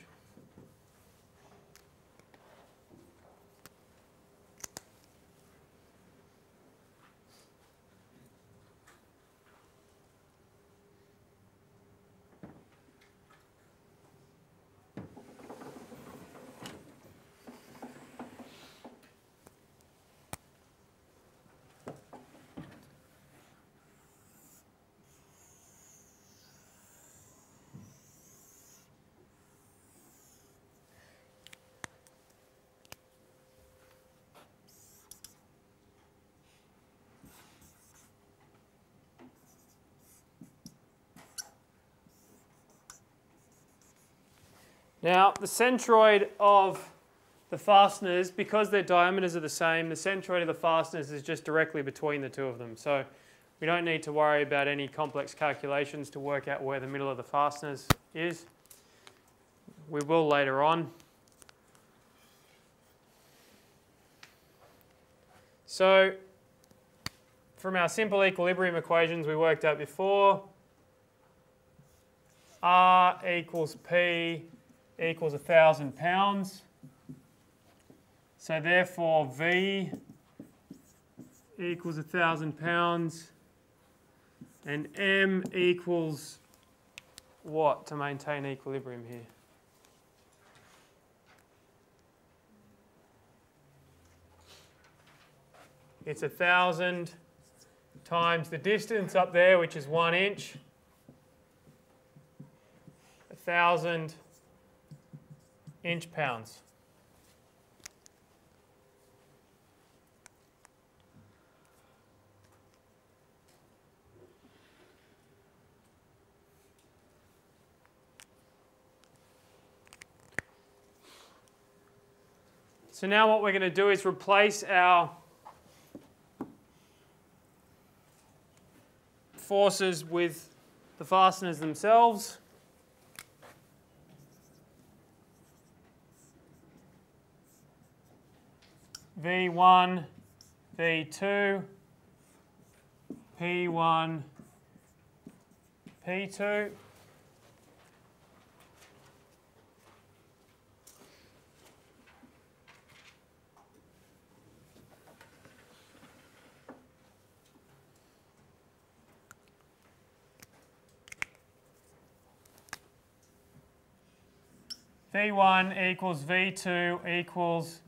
Now, the centroid of the fasteners, because their diameters are the same, the centroid of the fasteners is just directly between the two of them. So we don't need to worry about any complex calculations to work out where the middle of the fasteners is. We will later on. So from our simple equilibrium equations we worked out before, R equals P equals 1,000 pounds. So therefore V equals 1,000 pounds and M equals what to maintain equilibrium here? It's 1,000 times the distance up there, which is one inch. 1,000 inch pounds. So now what we're going to do is replace our forces with the fasteners themselves. V1, V2, P1, P2. V1 equals V2 equals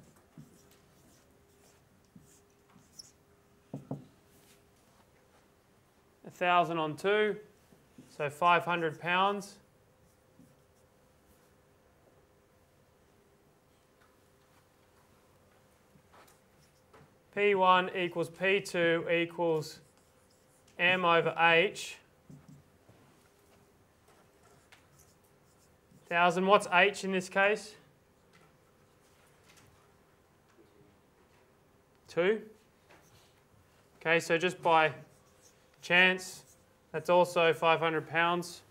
a thousand on two, so 500 pounds. P1 equals P2 equals M over H. Thousand, what's H in this case? Two. Okay, so just by chance, that's also 500 pounds.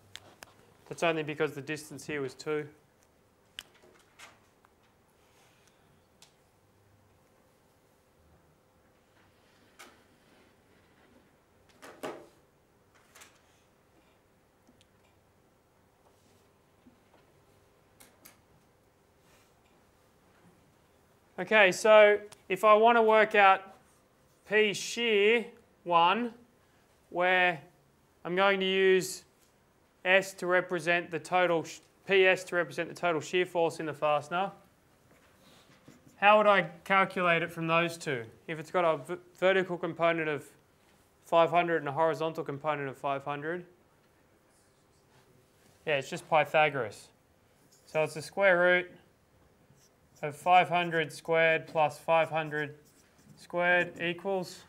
That's only because the distance here was two. Okay, so if I want to work out P shear 1, where I'm going to use S to represent the total, PS to represent the total shear force in the fastener, how would I calculate it from those two? If it's got a vertical component of 500 and a horizontal component of 500, yeah, it's just Pythagoras. So it's the square root of 500 squared plus 500 squared equals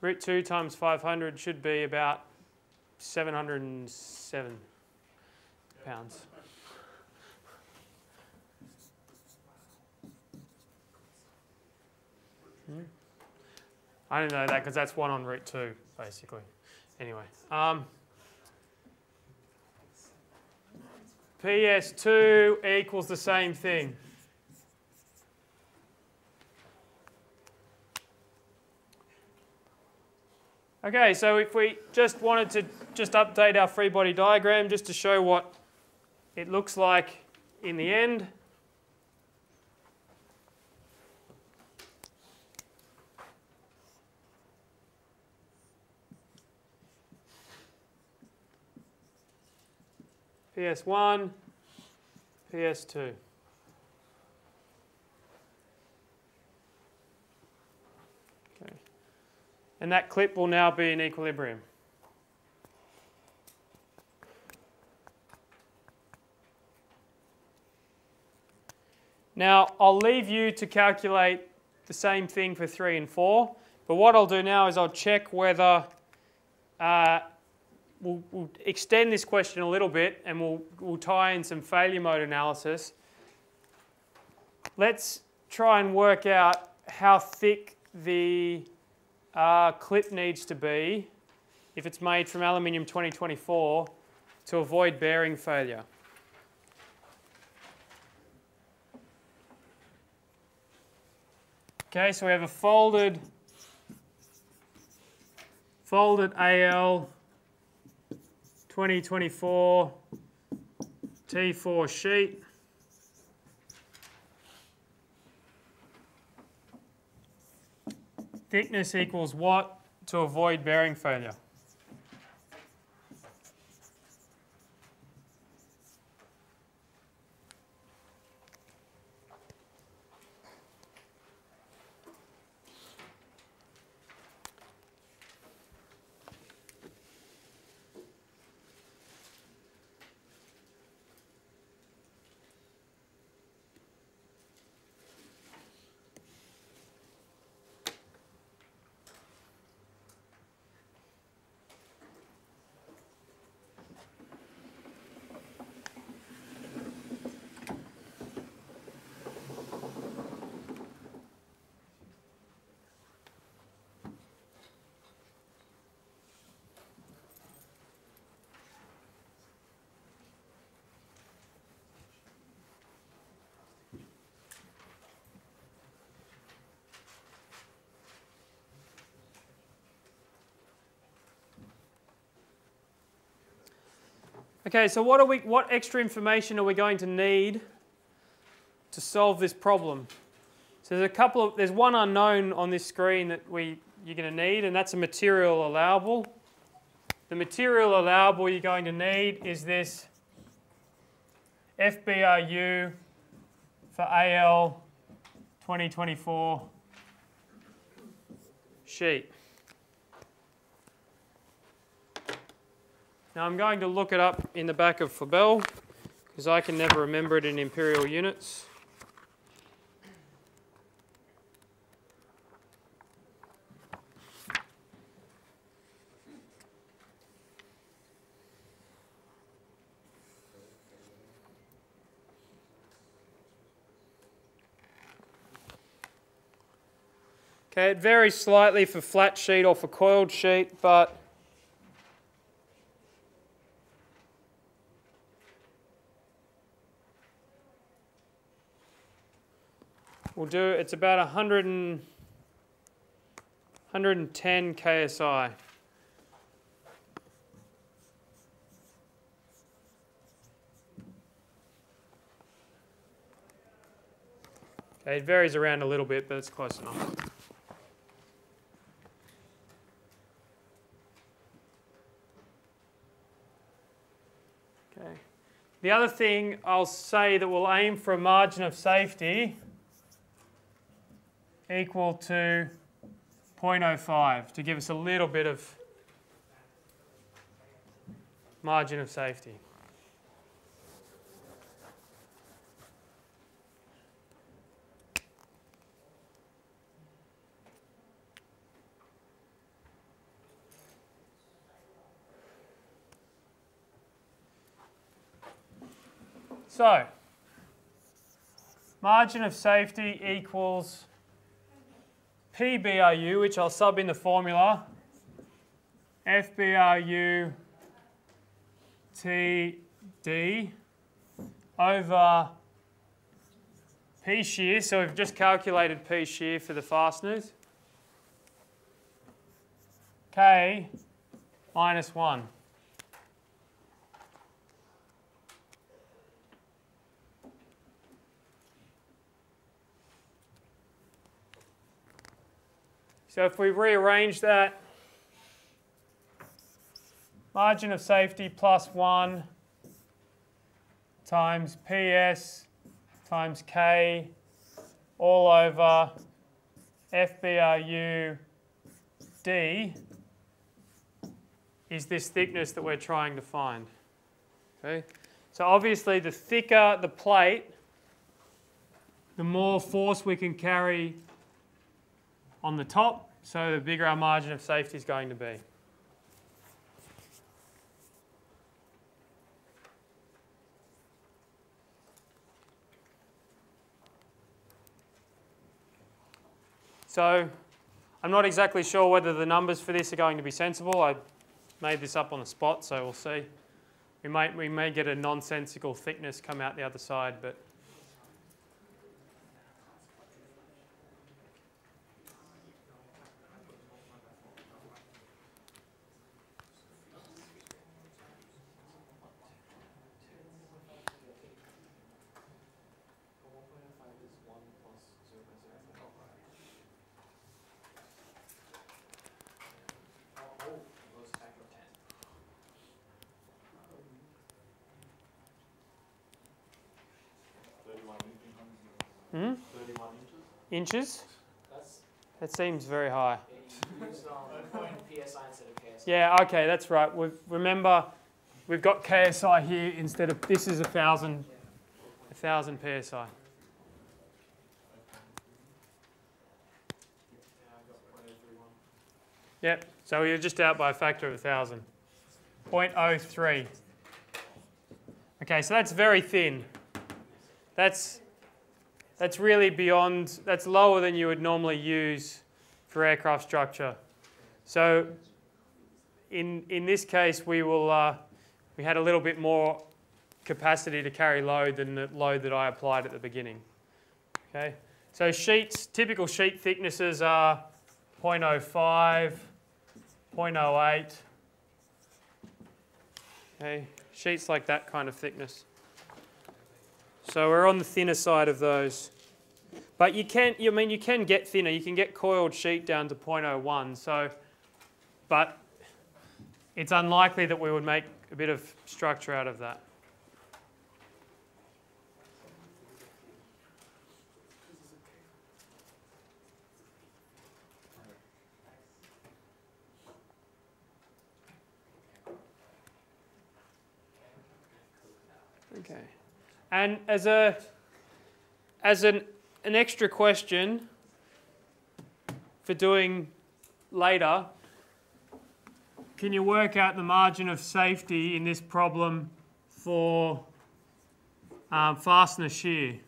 root 2 times 500 should be about 707 pounds. Hmm? I don't know that because that's one on root two, basically. Anyway. Um, PS2 equals the same thing. Okay, so if we just wanted to just update our free body diagram just to show what it looks like in the end. PS1, PS2. And that clip will now be in equilibrium. Now, I'll leave you to calculate the same thing for 3 and 4, but what I'll do now is I'll check whether uh, we'll, we'll, extend this question a little bit and we'll, we'll tie in some failure mode analysis. Let's try and work out how thick the uh, clip needs to be if it's made from aluminium 2024 to avoid bearing failure. Okay, so we have a folded folded AL 2024 T4 sheet. Thickness equals what to avoid bearing failure? Okay, so what are we what extra information are we going to need to solve this problem? So there's a couple of there's one unknown on this screen that we you're going to need and that's a material allowable. The material allowable you're going to need is this FBRU for AL 2024 sheet. Now I'm going to look it up in the back of Flabel because I can never remember it in imperial units. Okay, it varies slightly for flat sheet or for coiled sheet, but we'll do, it's about 100 and, 110 KSI. Okay, it varies around a little bit, but it's close enough. Okay. The other thing I'll say that we'll aim for a margin of safety equal to 0.05 to give us a little bit of margin of safety. So, margin of safety equals PBRU, which I'll sub in the formula, FBRU TD over P shear. So we've just calculated P shear for the fasteners. K minus 1. So if we rearrange that, margin of safety plus 1 times PS times K all over FBRU D is this thickness that we're trying to find. Okay? So obviously the thicker the plate, the more force we can carry on the top, so the bigger our margin of safety is going to be. So I'm not exactly sure whether the numbers for this are going to be sensible. I made this up on the spot, so we'll see. We, might, we may get a nonsensical thickness come out the other side, but Hmm? Inches? That seems very high. Yeah, okay, that's right. We've, remember, we've got KSI here instead of, this is a thousand, a thousand PSI. Yep, so are just out by a factor of a thousand. 0.03. Okay, so that's very thin. That's that's really beyond, that's lower than you would normally use for aircraft structure. So in, in this case, we, will, uh, we had a little bit more capacity to carry load than the load that I applied at the beginning. Okay, so sheets, typical sheet thicknesses are 0.05, 0.08, Okay, sheets like that kind of thickness. So we're on the thinner side of those. But you can, I mean, you can get thinner. You can get coiled sheet down to 0.01. So, but it's unlikely that we would make a bit of structure out of that. Okay. And as a as an an extra question for doing later, can you work out the margin of safety in this problem for um, fastener shear?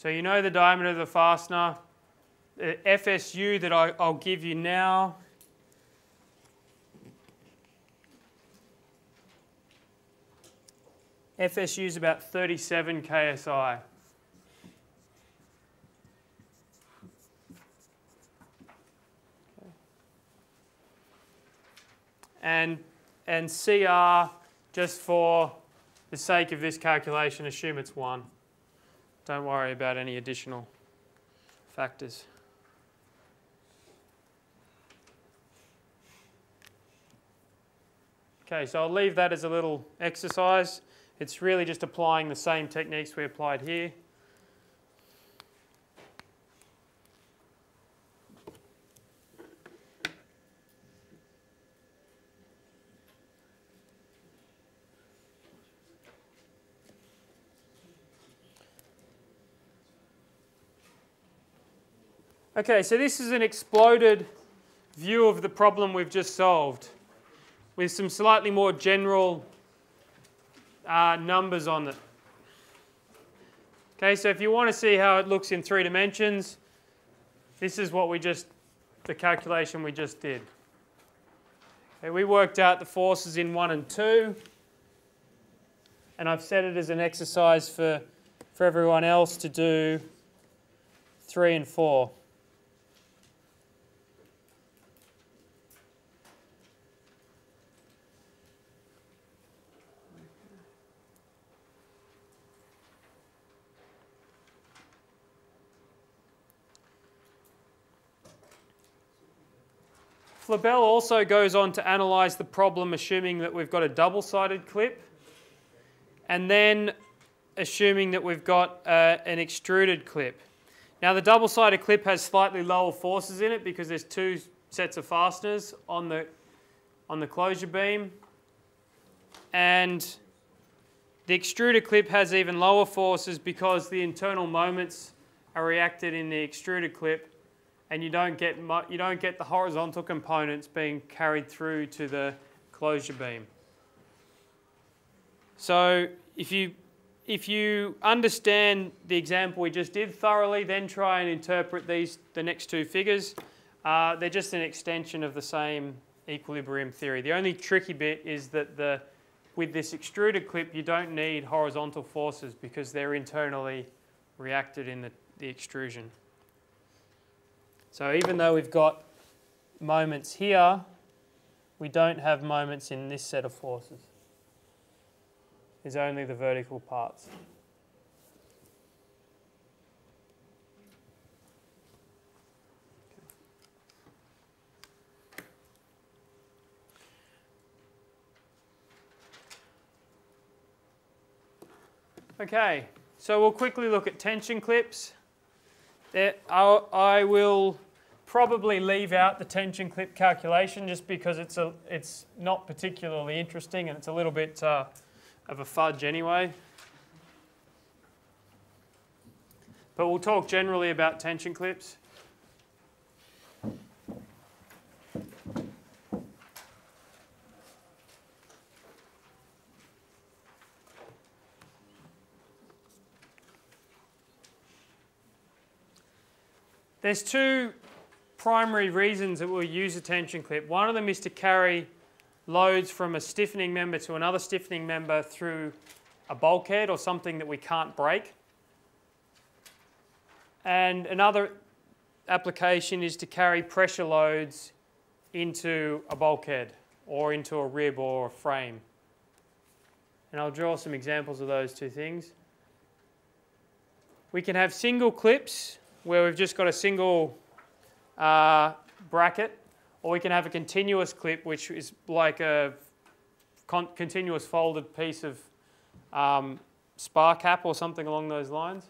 So you know the diameter of the fastener. The FSU that I, will give you now FSU is about 37 KSI. And, and CR, just for the sake of this calculation, assume it's 1. Don't worry about any additional factors. Okay, so I'll leave that as a little exercise. It's really just applying the same techniques we applied here. Okay, so this is an exploded view of the problem we've just solved with some slightly more general uh, numbers on it. Okay, so if you want to see how it looks in three dimensions, this is what we just, the calculation we just did. Okay, we worked out the forces in 1 and 2, and I've set it as an exercise for, for everyone else to do 3 and 4. Flabel also goes on to analyse the problem assuming that we've got a double-sided clip and then assuming that we've got uh, an extruded clip. Now the double-sided clip has slightly lower forces in it because there's two sets of fasteners on the, on the closure beam and the extruded clip has even lower forces because the internal moments are reacted in the extruded clip and you don't get you don't get the horizontal components being carried through to the closure beam. So if you if you understand the example we just did thoroughly, then try and interpret these the next two figures. Uh, they're just an extension of the same equilibrium theory. The only tricky bit is that the with this extruded clip, you don't need horizontal forces because they're internally reacted in the, the extrusion. So even though we've got moments here, we don't have moments in this set of forces. There's only the vertical parts. Okay, so we'll quickly look at tension clips. I will probably leave out the tension clip calculation just because it's, a, it's not particularly interesting and it's a little bit uh, of a fudge anyway. But we'll talk generally about tension clips. There's two primary reasons that we'll use a tension clip. One of them is to carry loads from a stiffening member to another stiffening member through a bulkhead or something that we can't break. And another application is to carry pressure loads into a bulkhead or into a rib or a frame. And I'll draw some examples of those two things. We can have single clips where we've just got a single uh, bracket, or we can have a continuous clip, which is like a con continuous folded piece of um, spar cap or something along those lines,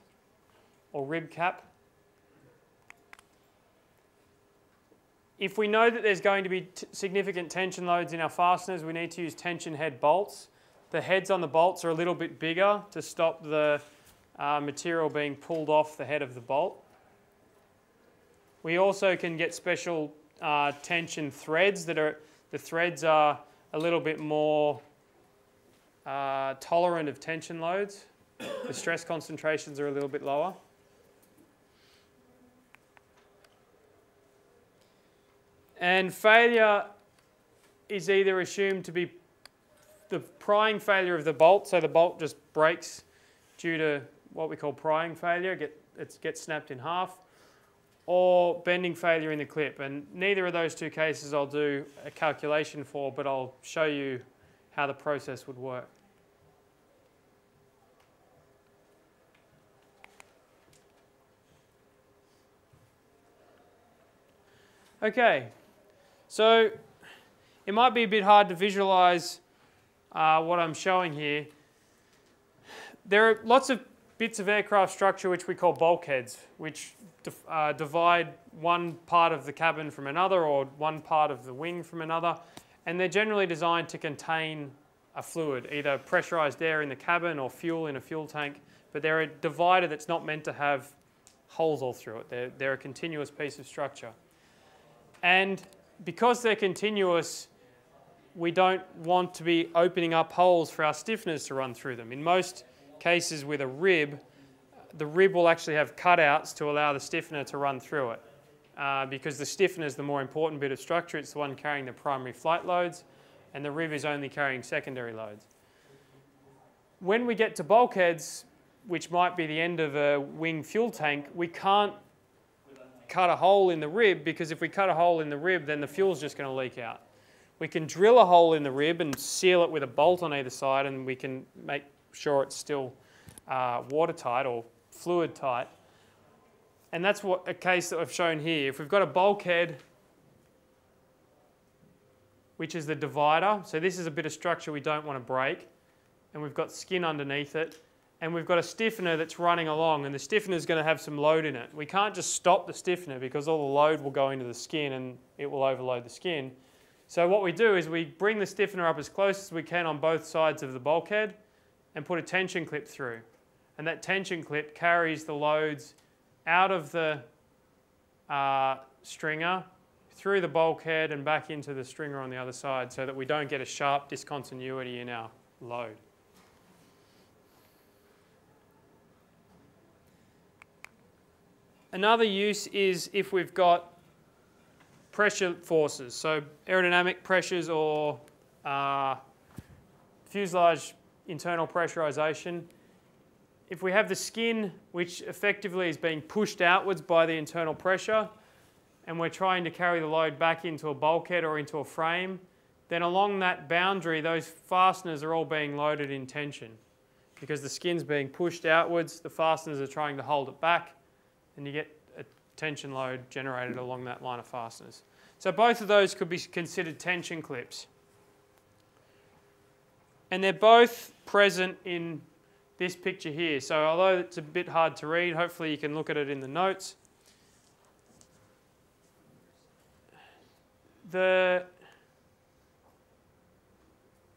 or rib cap. If we know that there's going to be significant tension loads in our fasteners, we need to use tension head bolts. The heads on the bolts are a little bit bigger to stop the uh, material being pulled off the head of the bolt. We also can get special uh, tension threads that are, the threads are a little bit more uh, tolerant of tension loads. The stress concentrations are a little bit lower. And failure is either assumed to be the prying failure of the bolt, so the bolt just breaks due to what we call prying failure, get, it gets snapped in half, or bending failure in the clip. And neither of those two cases I'll do a calculation for, but I'll show you how the process would work. Okay, so it might be a bit hard to visualize uh, what I'm showing here. There are lots of bits of aircraft structure which we call bulkheads, which uh, divide one part of the cabin from another or one part of the wing from another. And they're generally designed to contain a fluid, either pressurized air in the cabin or fuel in a fuel tank. But they're a divider that's not meant to have holes all through it. They're, they're a continuous piece of structure. And because they're continuous, we don't want to be opening up holes for our stiffeners to run through them. In most cases with a rib, the rib will actually have cutouts to allow the stiffener to run through it. Uh, because the stiffener is the more important bit of structure, it's the one carrying the primary flight loads, and the rib is only carrying secondary loads. When we get to bulkheads, which might be the end of a wing fuel tank, we can't cut a hole in the rib because if we cut a hole in the rib, then the fuel's just going to leak out. We can drill a hole in the rib and seal it with a bolt on either side, and we can make sure it's still uh, watertight or fluid tight. And that's what a case that I've shown here. If we've got a bulkhead, which is the divider, so this is a bit of structure we don't want to break, and we've got skin underneath it, and we've got a stiffener that's running along and the stiffener is going to have some load in it. We can't just stop the stiffener because all the load will go into the skin and it will overload the skin. So what we do is we bring the stiffener up as close as we can on both sides of the bulkhead and put a tension clip through. And that tension clip carries the loads out of the uh, stringer through the bulkhead and back into the stringer on the other side so that we don't get a sharp discontinuity in our load. Another use is if we've got pressure forces, so aerodynamic pressures or uh, fuselage internal pressurization. If we have the skin, which effectively is being pushed outwards by the internal pressure, and we're trying to carry the load back into a bulkhead or into a frame, then along that boundary, those fasteners are all being loaded in tension. Because the skin's being pushed outwards, the fasteners are trying to hold it back, and you get a tension load generated along that line of fasteners. So both of those could be considered tension clips. And they're both present in this picture here. So although it's a bit hard to read, hopefully you can look at it in the notes. The,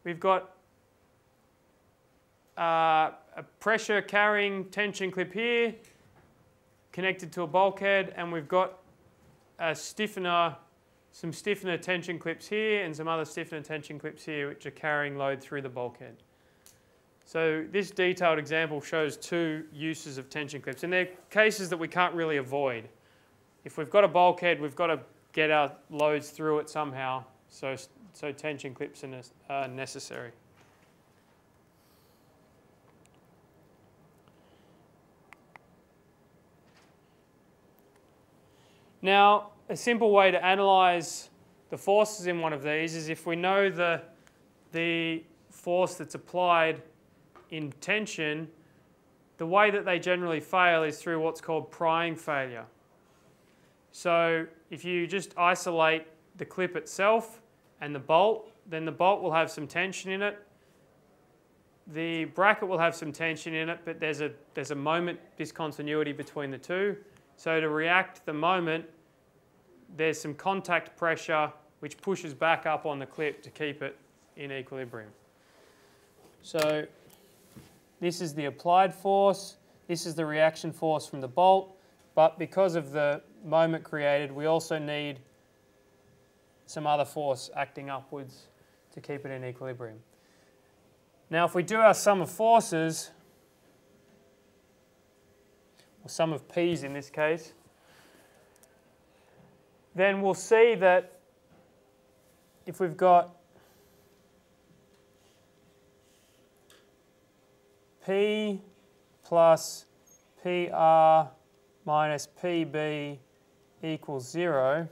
we've got uh, a pressure carrying tension clip here connected to a bulkhead and we've got a stiffener, some stiffener tension clips here and some other stiffener tension clips here which are carrying load through the bulkhead. So this detailed example shows two uses of tension clips, and they're cases that we can't really avoid. If we've got a bulkhead, we've got to get our loads through it somehow, so, so tension clips are necessary. Now, a simple way to analyse the forces in one of these is if we know the, the force that's applied in tension, the way that they generally fail is through what's called prying failure. So if you just isolate the clip itself and the bolt, then the bolt will have some tension in it. The bracket will have some tension in it, but there's a, there's a moment discontinuity between the two. So to react the moment, there's some contact pressure which pushes back up on the clip to keep it in equilibrium. So this is the applied force, this is the reaction force from the bolt, but because of the moment created, we also need some other force acting upwards to keep it in equilibrium. Now if we do our sum of forces, or sum of p's in this case, then we'll see that if we've got P plus PR minus PB equals 0,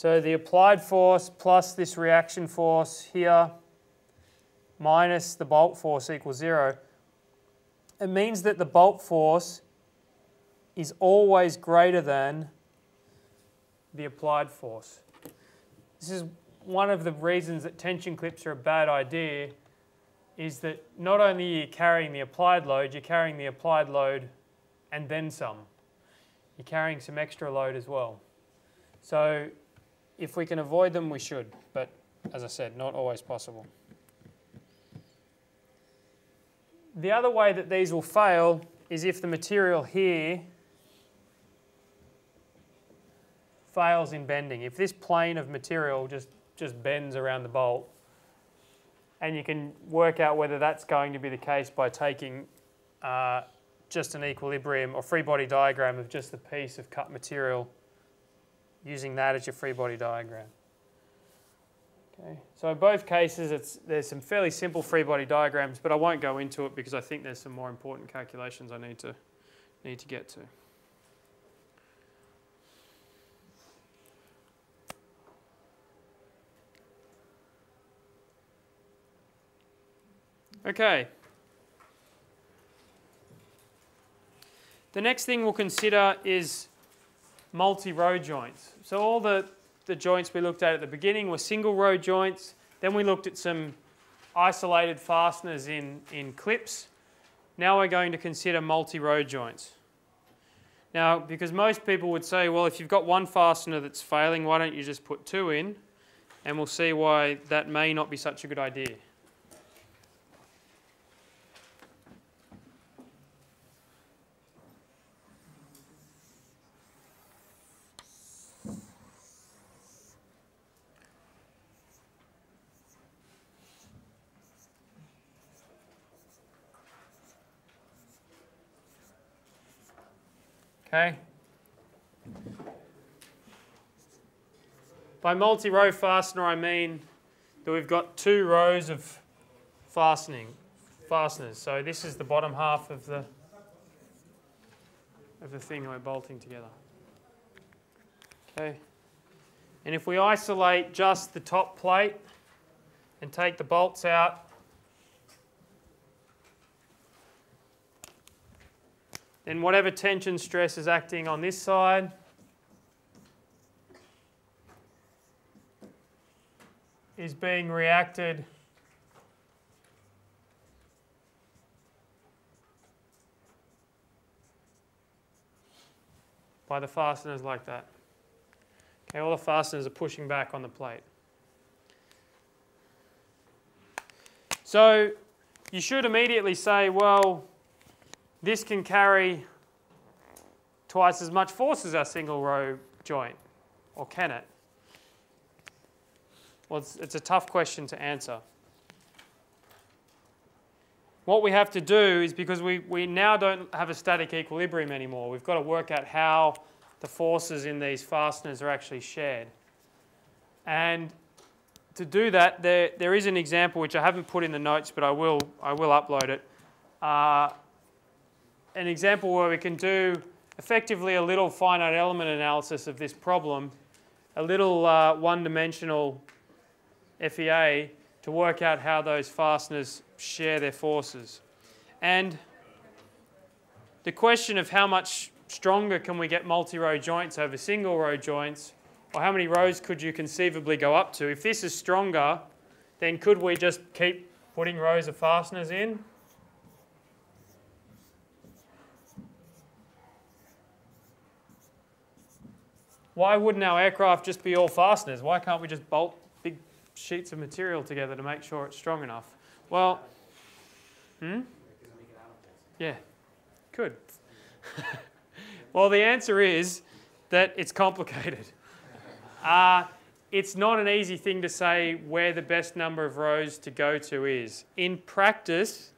So the applied force plus this reaction force here minus the bolt force equals zero. It means that the bolt force is always greater than the applied force. This is one of the reasons that tension clips are a bad idea is that not only are you carrying the applied load, you're carrying the applied load and then some. You're carrying some extra load as well. So if we can avoid them, we should, but as I said, not always possible. The other way that these will fail is if the material here fails in bending. If this plane of material just, just bends around the bolt, and you can work out whether that's going to be the case by taking uh, just an equilibrium or free body diagram of just the piece of cut material using that as your free body diagram. Okay, so in both cases, it's, there's some fairly simple free body diagrams, but I won't go into it because I think there's some more important calculations I need to, need to get to. Okay. The next thing we'll consider is multi-row joints. So all the, the joints we looked at at the beginning were single row joints. Then we looked at some isolated fasteners in, in clips. Now we're going to consider multi-row joints. Now, because most people would say, well, if you've got one fastener that's failing, why don't you just put two in? And we'll see why that may not be such a good idea. Okay. By multi-row fastener, I mean that we've got two rows of fastening, fasteners. So this is the bottom half of the of the thing we're bolting together. Okay. And if we isolate just the top plate and take the bolts out, then whatever tension stress is acting on this side is being reacted by the fasteners like that. Okay, all the fasteners are pushing back on the plate. So you should immediately say, well, this can carry twice as much force as our single row joint, or can it? Well, it's, it's a tough question to answer. What we have to do is because we, we now don't have a static equilibrium anymore, we've got to work out how the forces in these fasteners are actually shared. And to do that, there, there is an example which I haven't put in the notes, but I will, I will upload it. Uh, an example where we can do effectively a little finite element analysis of this problem, a little uh, one-dimensional FEA to work out how those fasteners share their forces. And the question of how much stronger can we get multi-row joints over single row joints, or how many rows could you conceivably go up to? If this is stronger, then could we just keep putting rows of fasteners in? Why wouldn't our aircraft just be all fasteners? Why can't we just bolt big sheets of material together to make sure it's strong enough? Well, hmm? Yeah, could. well, the answer is that it's complicated. Uh, it's not an easy thing to say where the best number of rows to go to is. In practice,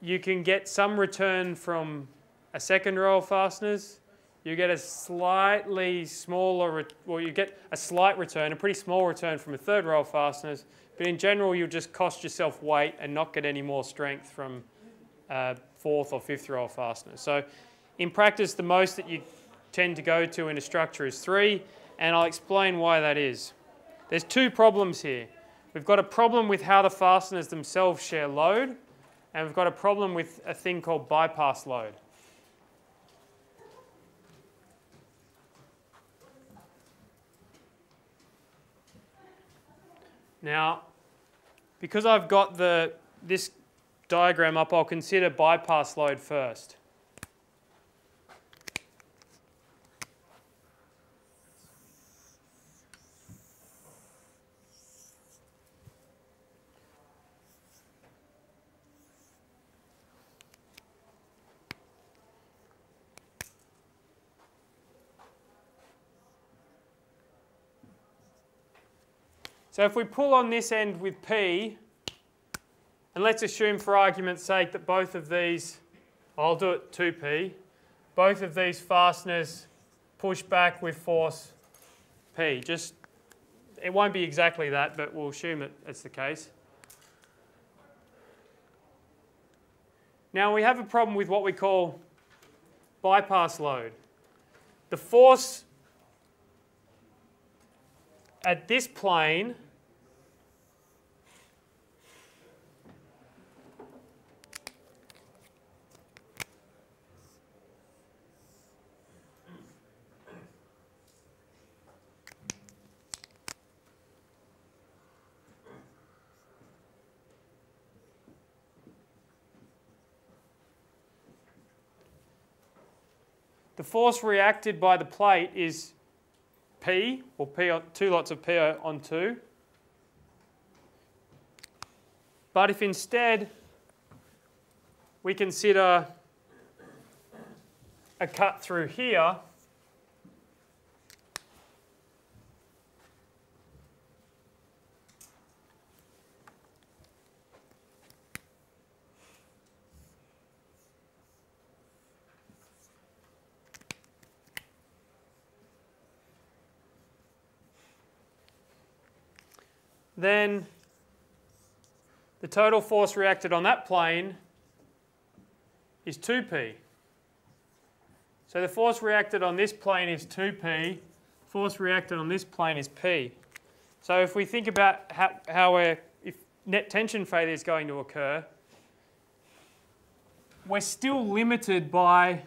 you can get some return from a second row of fasteners. You get a slightly smaller, well, you get a slight return, a pretty small return from a third row of fasteners. But in general, you'll just cost yourself weight and not get any more strength from uh, fourth or fifth row of fasteners. So in practice, the most that you tend to go to in a structure is three and I'll explain why that is. There's two problems here. We've got a problem with how the fasteners themselves share load, and we've got a problem with a thing called bypass load. Now, because I've got the, this diagram up, I'll consider bypass load first. So if we pull on this end with P, and let's assume for argument's sake that both of these, I'll do it 2P, both of these fasteners push back with force P. Just, it won't be exactly that, but we'll assume that it's the case. Now we have a problem with what we call bypass load. The force at this plane force reacted by the plate is P, or P on, two lots of P on 2. But if instead we consider a cut through here, then the total force reacted on that plane is 2p. So the force reacted on this plane is 2p, force reacted on this plane is p. So if we think about how, how if net tension failure is going to occur, we're still limited by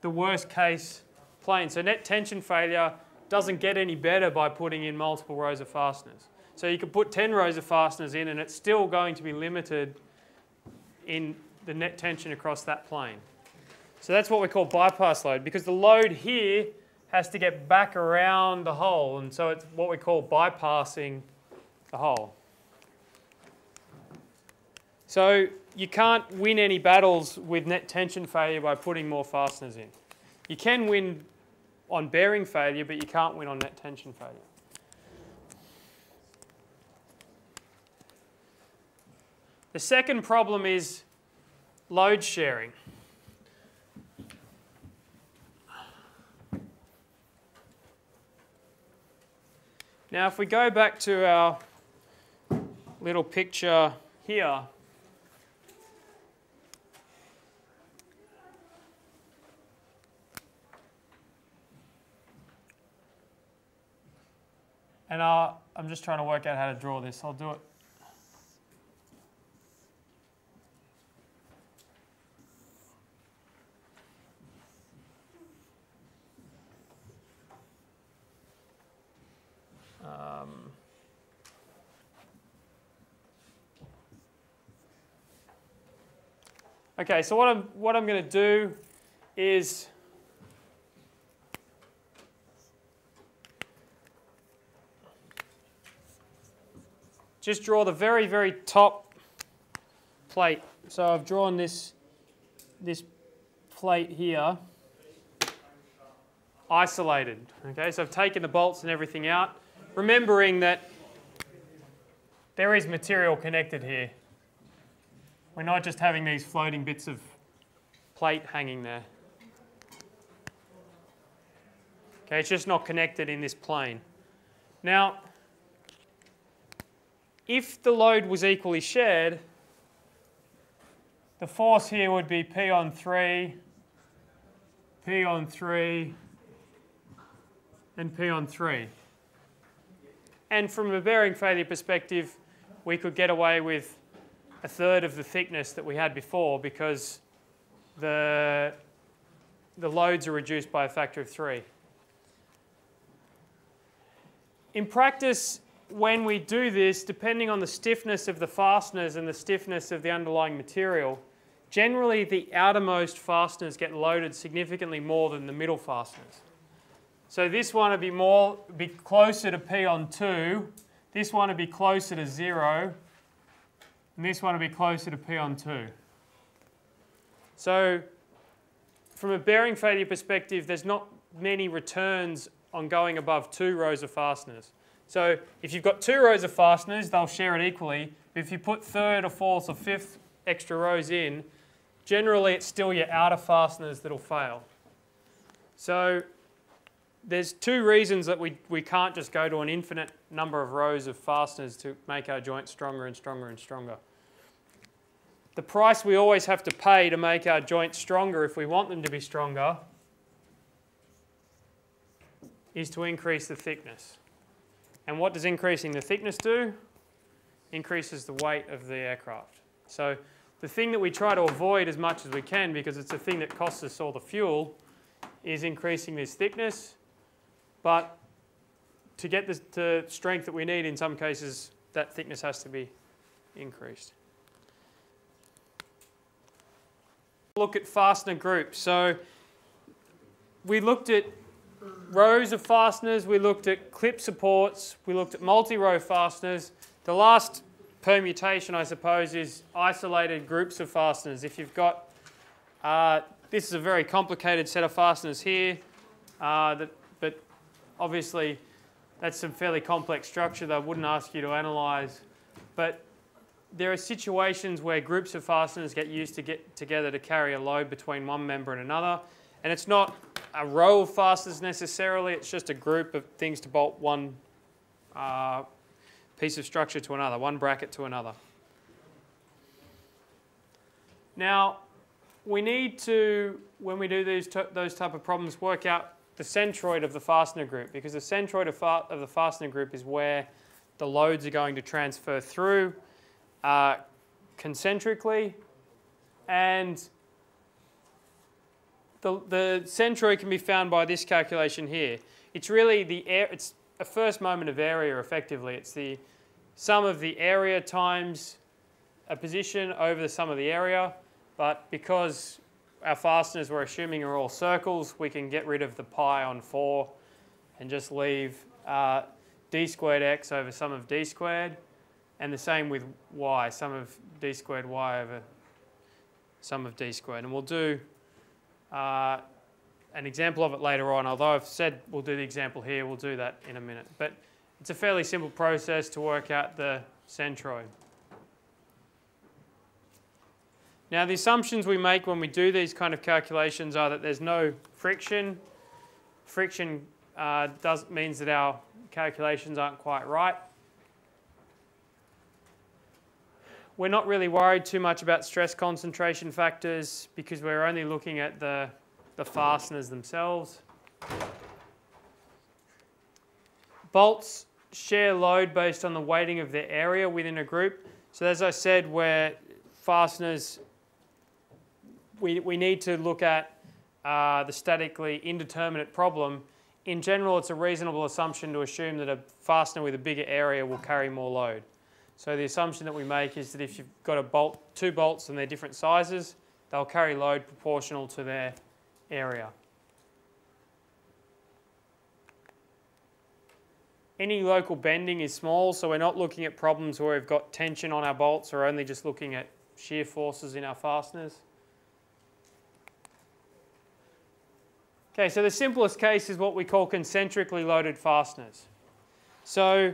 the worst case plane. So net tension failure doesn't get any better by putting in multiple rows of fasteners. So you could put 10 rows of fasteners in and it's still going to be limited in the net tension across that plane. So that's what we call bypass load because the load here has to get back around the hole and so it's what we call bypassing the hole. So you can't win any battles with net tension failure by putting more fasteners in. You can win on bearing failure, but you can't win on net tension failure. The second problem is load sharing. Now if we go back to our little picture here, and i am just trying to work out how to draw this. I'll do it Um, okay, so what I'm, what I'm going to do is just draw the very, very top plate. So I've drawn this, this plate here isolated. Okay, so I've taken the bolts and everything out, remembering that there is material connected here. We're not just having these floating bits of plate hanging there. Okay, it's just not connected in this plane. Now, if the load was equally shared, the force here would be P on 3, P on 3, and P on 3. And from a bearing failure perspective, we could get away with a third of the thickness that we had before because the, the loads are reduced by a factor of 3. In practice, when we do this, depending on the stiffness of the fasteners and the stiffness of the underlying material, generally the outermost fasteners get loaded significantly more than the middle fasteners. So this one would be more, be closer to P on 2, this one would be closer to 0, and this one would be closer to P on 2. So from a bearing failure perspective, there's not many returns on going above two rows of fasteners. So if you've got two rows of fasteners, they'll share it equally. If you put third or fourth or fifth extra rows in, generally it's still your outer fasteners that'll fail. So there's two reasons that we, we can't just go to an infinite number of rows of fasteners to make our joint stronger and stronger and stronger. The price we always have to pay to make our joints stronger if we want them to be stronger is to increase the thickness. And what does increasing the thickness do? Increases the weight of the aircraft. So the thing that we try to avoid as much as we can, because it's the thing that costs us all the fuel, is increasing this thickness. But to get the, the strength that we need, in some cases, that thickness has to be increased. Look at fastener groups. So we looked at rows of fasteners, we looked at clip supports, we looked at multi-row fasteners. The last permutation, I suppose, is isolated groups of fasteners. If you've got, uh, this is a very complicated set of fasteners here, uh, that, obviously that's some fairly complex structure that I wouldn't ask you to analyse. But there are situations where groups of fasteners get used to get together to carry a load between one member and another. And it's not a row of fasteners necessarily, it's just a group of things to bolt one uh, piece of structure to another, one bracket to another. Now, we need to, when we do these those type of problems, work out the centroid of the fastener group because the centroid of, of the fastener group is where the loads are going to transfer through uh, concentrically and the, the centroid can be found by this calculation here. It's really the air, it's a first moment of area effectively. It's the sum of the area times a position over the sum of the area, but because our fasteners we're assuming are all circles, we can get rid of the pi on 4 and just leave uh, d squared x over sum of d squared, and the same with y, sum of d squared y over sum of d squared. And we'll do uh, an example of it later on, although I've said we'll do the example here, we'll do that in a minute. But it's a fairly simple process to work out the centroid. Now the assumptions we make when we do these kind of calculations are that there's no friction. Friction uh, does, means that our calculations aren't quite right. We're not really worried too much about stress concentration factors because we're only looking at the, the fasteners themselves. Bolts share load based on the weighting of their area within a group. So as I said, where fasteners, we, we need to look at uh, the statically indeterminate problem. In general, it's a reasonable assumption to assume that a fastener with a bigger area will carry more load. So the assumption that we make is that if you've got a bolt, two bolts and they're different sizes, they'll carry load proportional to their area. Any local bending is small, so we're not looking at problems where we've got tension on our bolts, we're only just looking at shear forces in our fasteners. Okay, so the simplest case is what we call concentrically loaded fasteners. So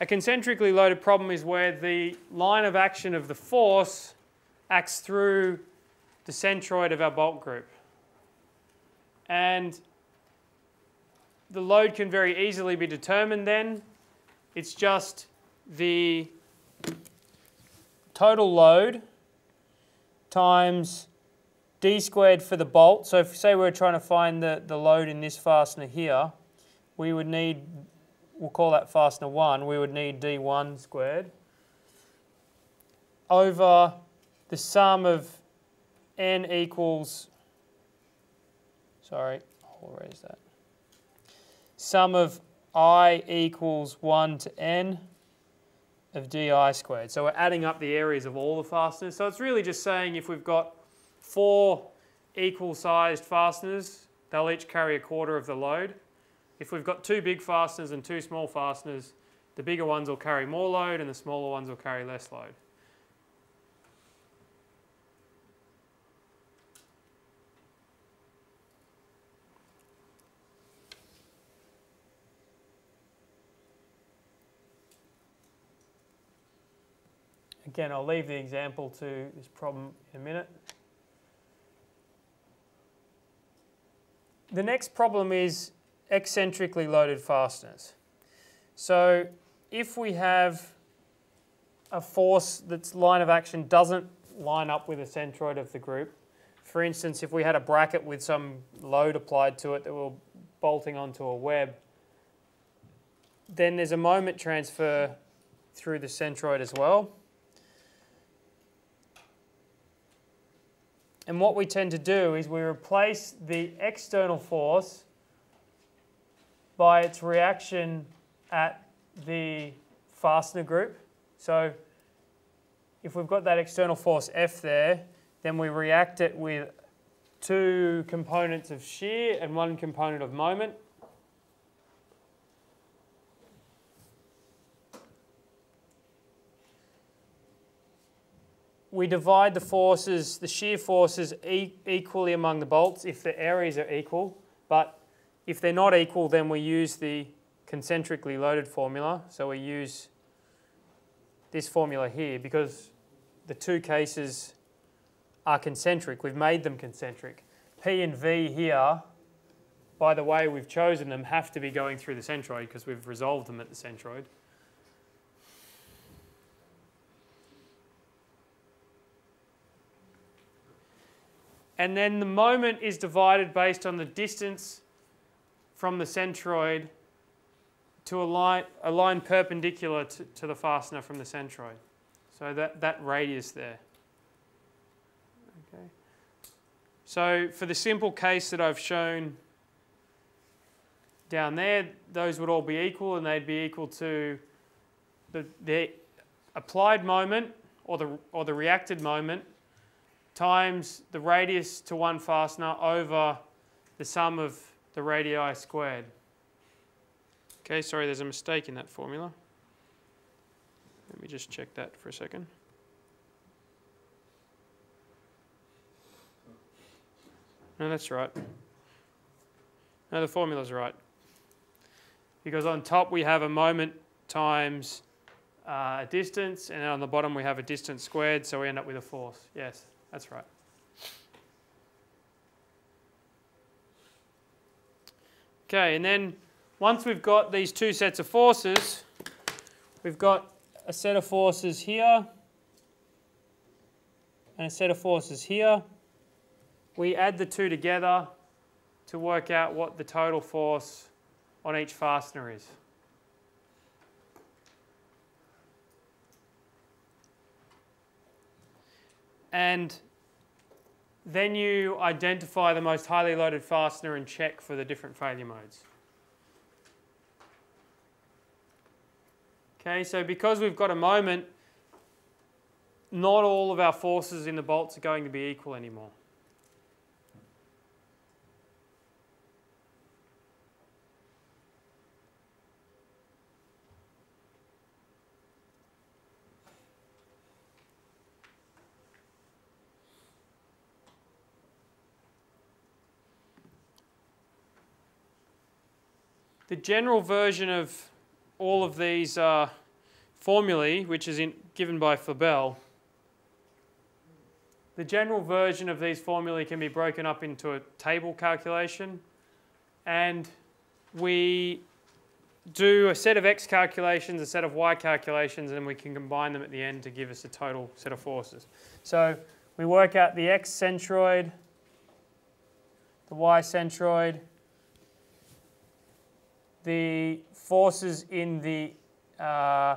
a concentrically loaded problem is where the line of action of the force acts through the centroid of our bolt group. And the load can very easily be determined then. It's just the total load times d squared for the bolt. So if say we we're trying to find the, the load in this fastener here, we would need, we'll call that fastener 1, we would need d1 squared over the sum of n equals, sorry, I'll erase that sum of i equals 1 to n of di squared. So we're adding up the areas of all the fasteners. So it's really just saying if we've got four equal sized fasteners, they'll each carry a quarter of the load. If we've got two big fasteners and two small fasteners, the bigger ones will carry more load and the smaller ones will carry less load. Again, I'll leave the example to this problem in a minute. The next problem is eccentrically loaded fasteners. So if we have a force that's line of action doesn't line up with the centroid of the group, for instance, if we had a bracket with some load applied to it that we're bolting onto a web, then there's a moment transfer through the centroid as well. And what we tend to do is we replace the external force by its reaction at the fastener group. So if we've got that external force F there, then we react it with two components of shear and one component of moment. We divide the forces, the shear forces e equally among the bolts if the areas are equal, but if they're not equal then we use the concentrically loaded formula. So we use this formula here because the two cases are concentric. We've made them concentric. P and V here, by the way we've chosen them, have to be going through the centroid because we've resolved them at the centroid. And then the moment is divided based on the distance from the centroid to a line, a line perpendicular to, to the fastener from the centroid. So that, that radius there. Okay. So for the simple case that I've shown down there, those would all be equal and they'd be equal to the, the applied moment or the, or the reacted moment times the radius to one fastener over the sum of the radii squared. Okay, sorry, there's a mistake in that formula. Let me just check that for a second. No, that's right. No, the formula's right. Because on top we have a moment times uh, a distance, and on the bottom we have a distance squared, so we end up with a force. Yes. That's right. Okay, and then once we've got these two sets of forces, we've got a set of forces here and a set of forces here. We add the two together to work out what the total force on each fastener is. And then you identify the most highly loaded fastener and check for the different failure modes. Okay, so because we've got a moment, not all of our forces in the bolts are going to be equal anymore. The general version of all of these uh, formulae, which is in, given by Flabel, the general version of these formulae can be broken up into a table calculation, and we do a set of x calculations, a set of y calculations, and we can combine them at the end to give us a total set of forces. So we work out the x centroid, the y centroid, the forces in the uh,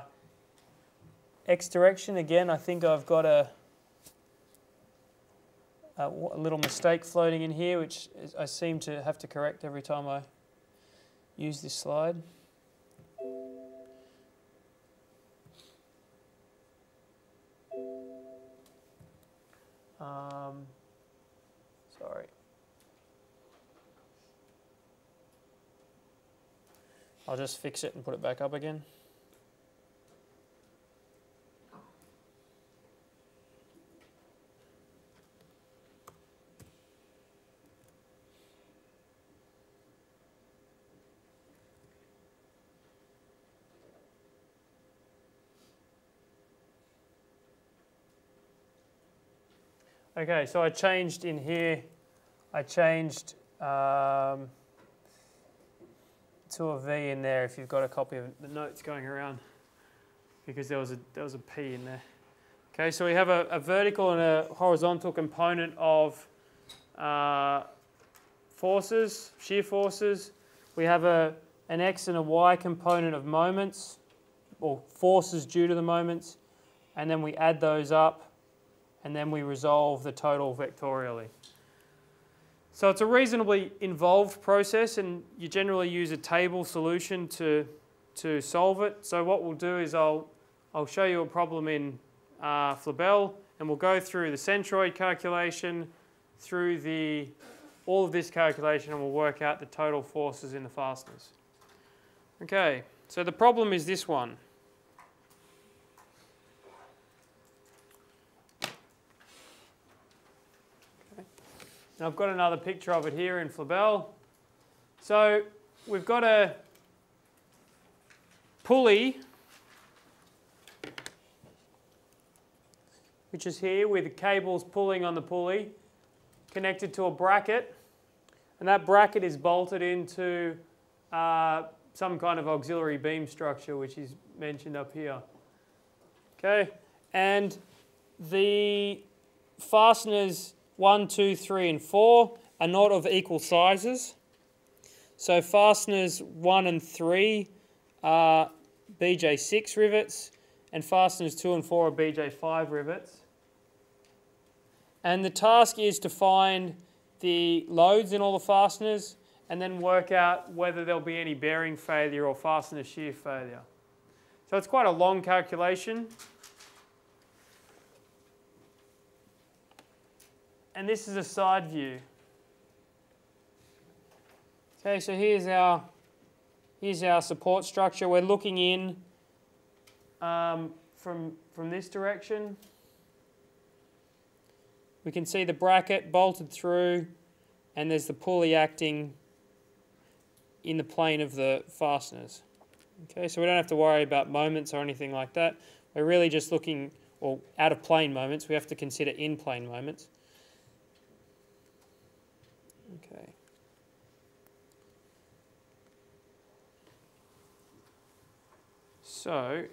x direction, again, I think I've got a, a, little mistake floating in here, which I seem to have to correct every time I use this slide. Um, sorry. I'll just fix it and put it back up again. Okay, so I changed in here, I changed um, to a V in there if you've got a copy of the notes going around because there was a, there was a P in there. Okay, so we have a, a vertical and a horizontal component of uh, forces, shear forces. We have a, an X and a Y component of moments, or forces due to the moments, and then we add those up, and then we resolve the total vectorially. So it's a reasonably involved process and you generally use a table solution to, to solve it. So what we'll do is I'll, I'll show you a problem in uh, Flabel and we'll go through the centroid calculation, through the, all of this calculation and we'll work out the total forces in the fasteners. Okay, so the problem is this one. And I've got another picture of it here in Flabel. So we've got a pulley, which is here with the cables pulling on the pulley, connected to a bracket. And that bracket is bolted into uh, some kind of auxiliary beam structure, which is mentioned up here. Okay, and the fasteners 1, 2, 3 and 4 are not of equal sizes. So fasteners 1 and 3 are BJ6 rivets and fasteners 2 and 4 are BJ5 rivets. And the task is to find the loads in all the fasteners and then work out whether there'll be any bearing failure or fastener shear failure. So it's quite a long calculation. And this is a side view. Okay, so here's our here's our support structure. We're looking in um, from from this direction. We can see the bracket bolted through, and there's the pulley acting in the plane of the fasteners. Okay, so we don't have to worry about moments or anything like that. We're really just looking, or out of plane moments. We have to consider in plane moments. Okay. So,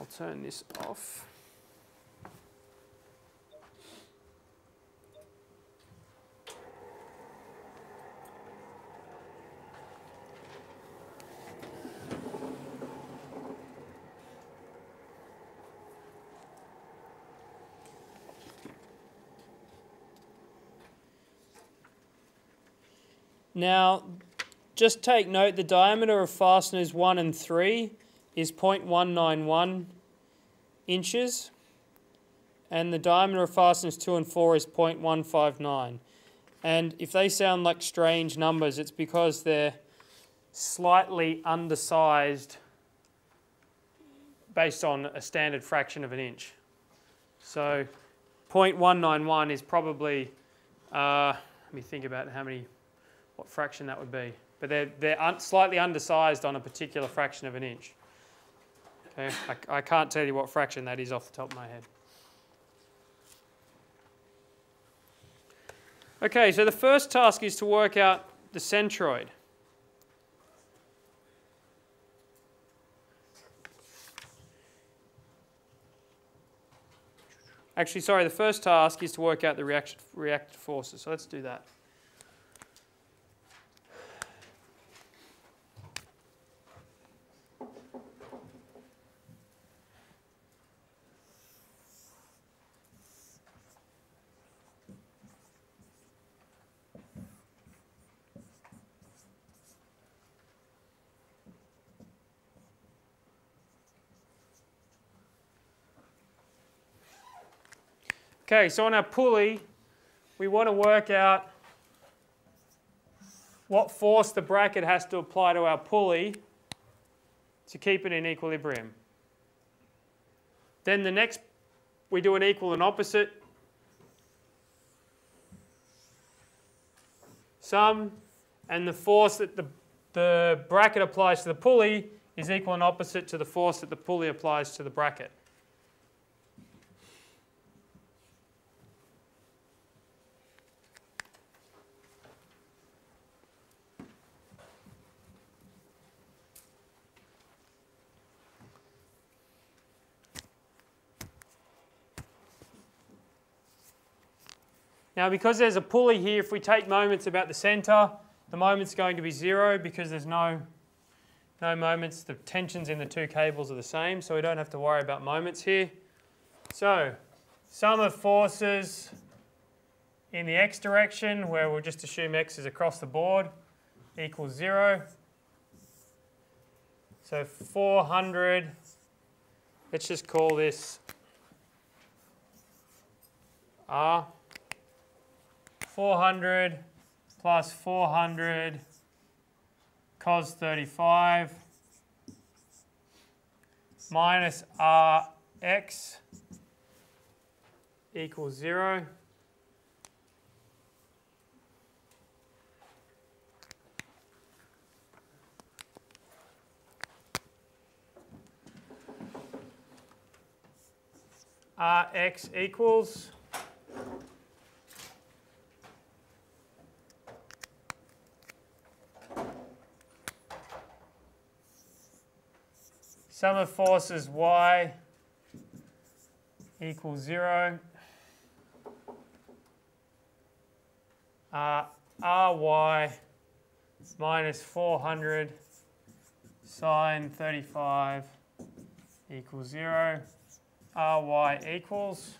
I'll turn this off. Now, just take note the diameter of fasteners 1 and 3 is 0.191 inches, and the diameter of fasteners 2 and 4 is 0.159. And if they sound like strange numbers, it's because they're slightly undersized based on a standard fraction of an inch. So 0.191 is probably, uh, let me think about how many, what fraction that would be. But they're, they're un slightly undersized on a particular fraction of an inch. Okay, I, I can't tell you what fraction that is off the top of my head. Okay, so the first task is to work out the centroid. Actually, sorry, the first task is to work out the reaction, reactive forces. So let's do that. Okay, so on our pulley, we want to work out what force the bracket has to apply to our pulley to keep it in equilibrium. Then the next, we do an equal and opposite sum, and the force that the, the bracket applies to the pulley is equal and opposite to the force that the pulley applies to the bracket. Now because there's a pulley here, if we take moments about the centre, the moment's going to be zero because there's no, no moments. The tensions in the two cables are the same, so we don't have to worry about moments here. So sum of forces in the x direction, where we'll just assume x is across the board, equals zero. So 400, let's just call this R. 400 plus 400 cos 35 minus Rx equals 0. Rx equals Sum of forces y equals 0. Uh, ry minus 400 sine 35 equals 0. ry equals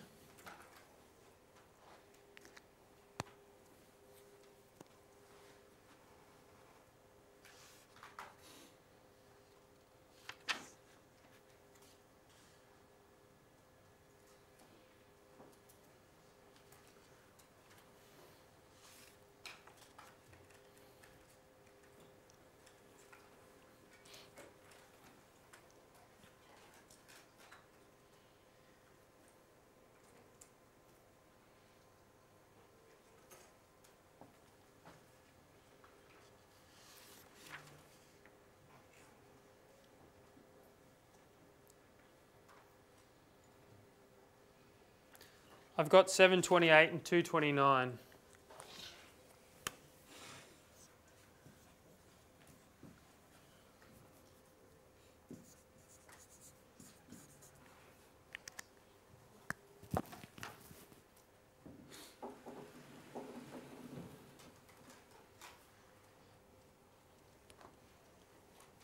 I've got 728 and 229.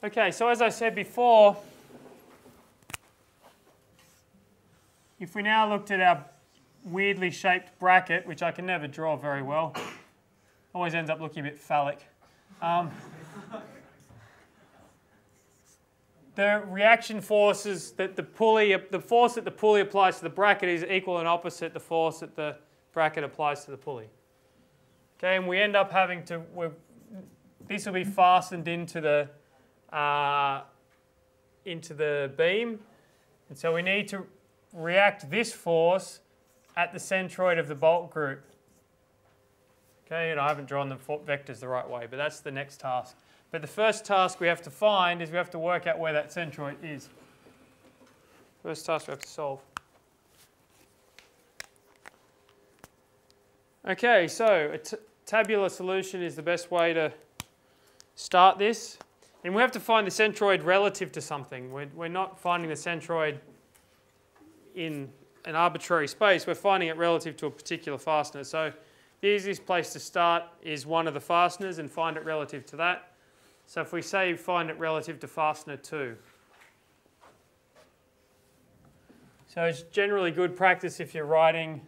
Okay, so as I said before, if we now looked at our weirdly shaped bracket, which I can never draw very well. Always ends up looking a bit phallic. Um, the reaction forces that the pulley, the force that the pulley applies to the bracket is equal and opposite the force that the bracket applies to the pulley. Okay, and we end up having to, this will be fastened into the, uh, into the beam. And so we need to react this force at the centroid of the bolt group. Okay, and I haven't drawn the vectors the right way, but that's the next task. But the first task we have to find is we have to work out where that centroid is. First task we have to solve. Okay, so a tabular solution is the best way to start this. And we have to find the centroid relative to something. We're, we're not finding the centroid in an arbitrary space. We're finding it relative to a particular fastener. So the easiest place to start is one of the fasteners and find it relative to that. So if we say find it relative to fastener 2. So it's generally good practice if you're writing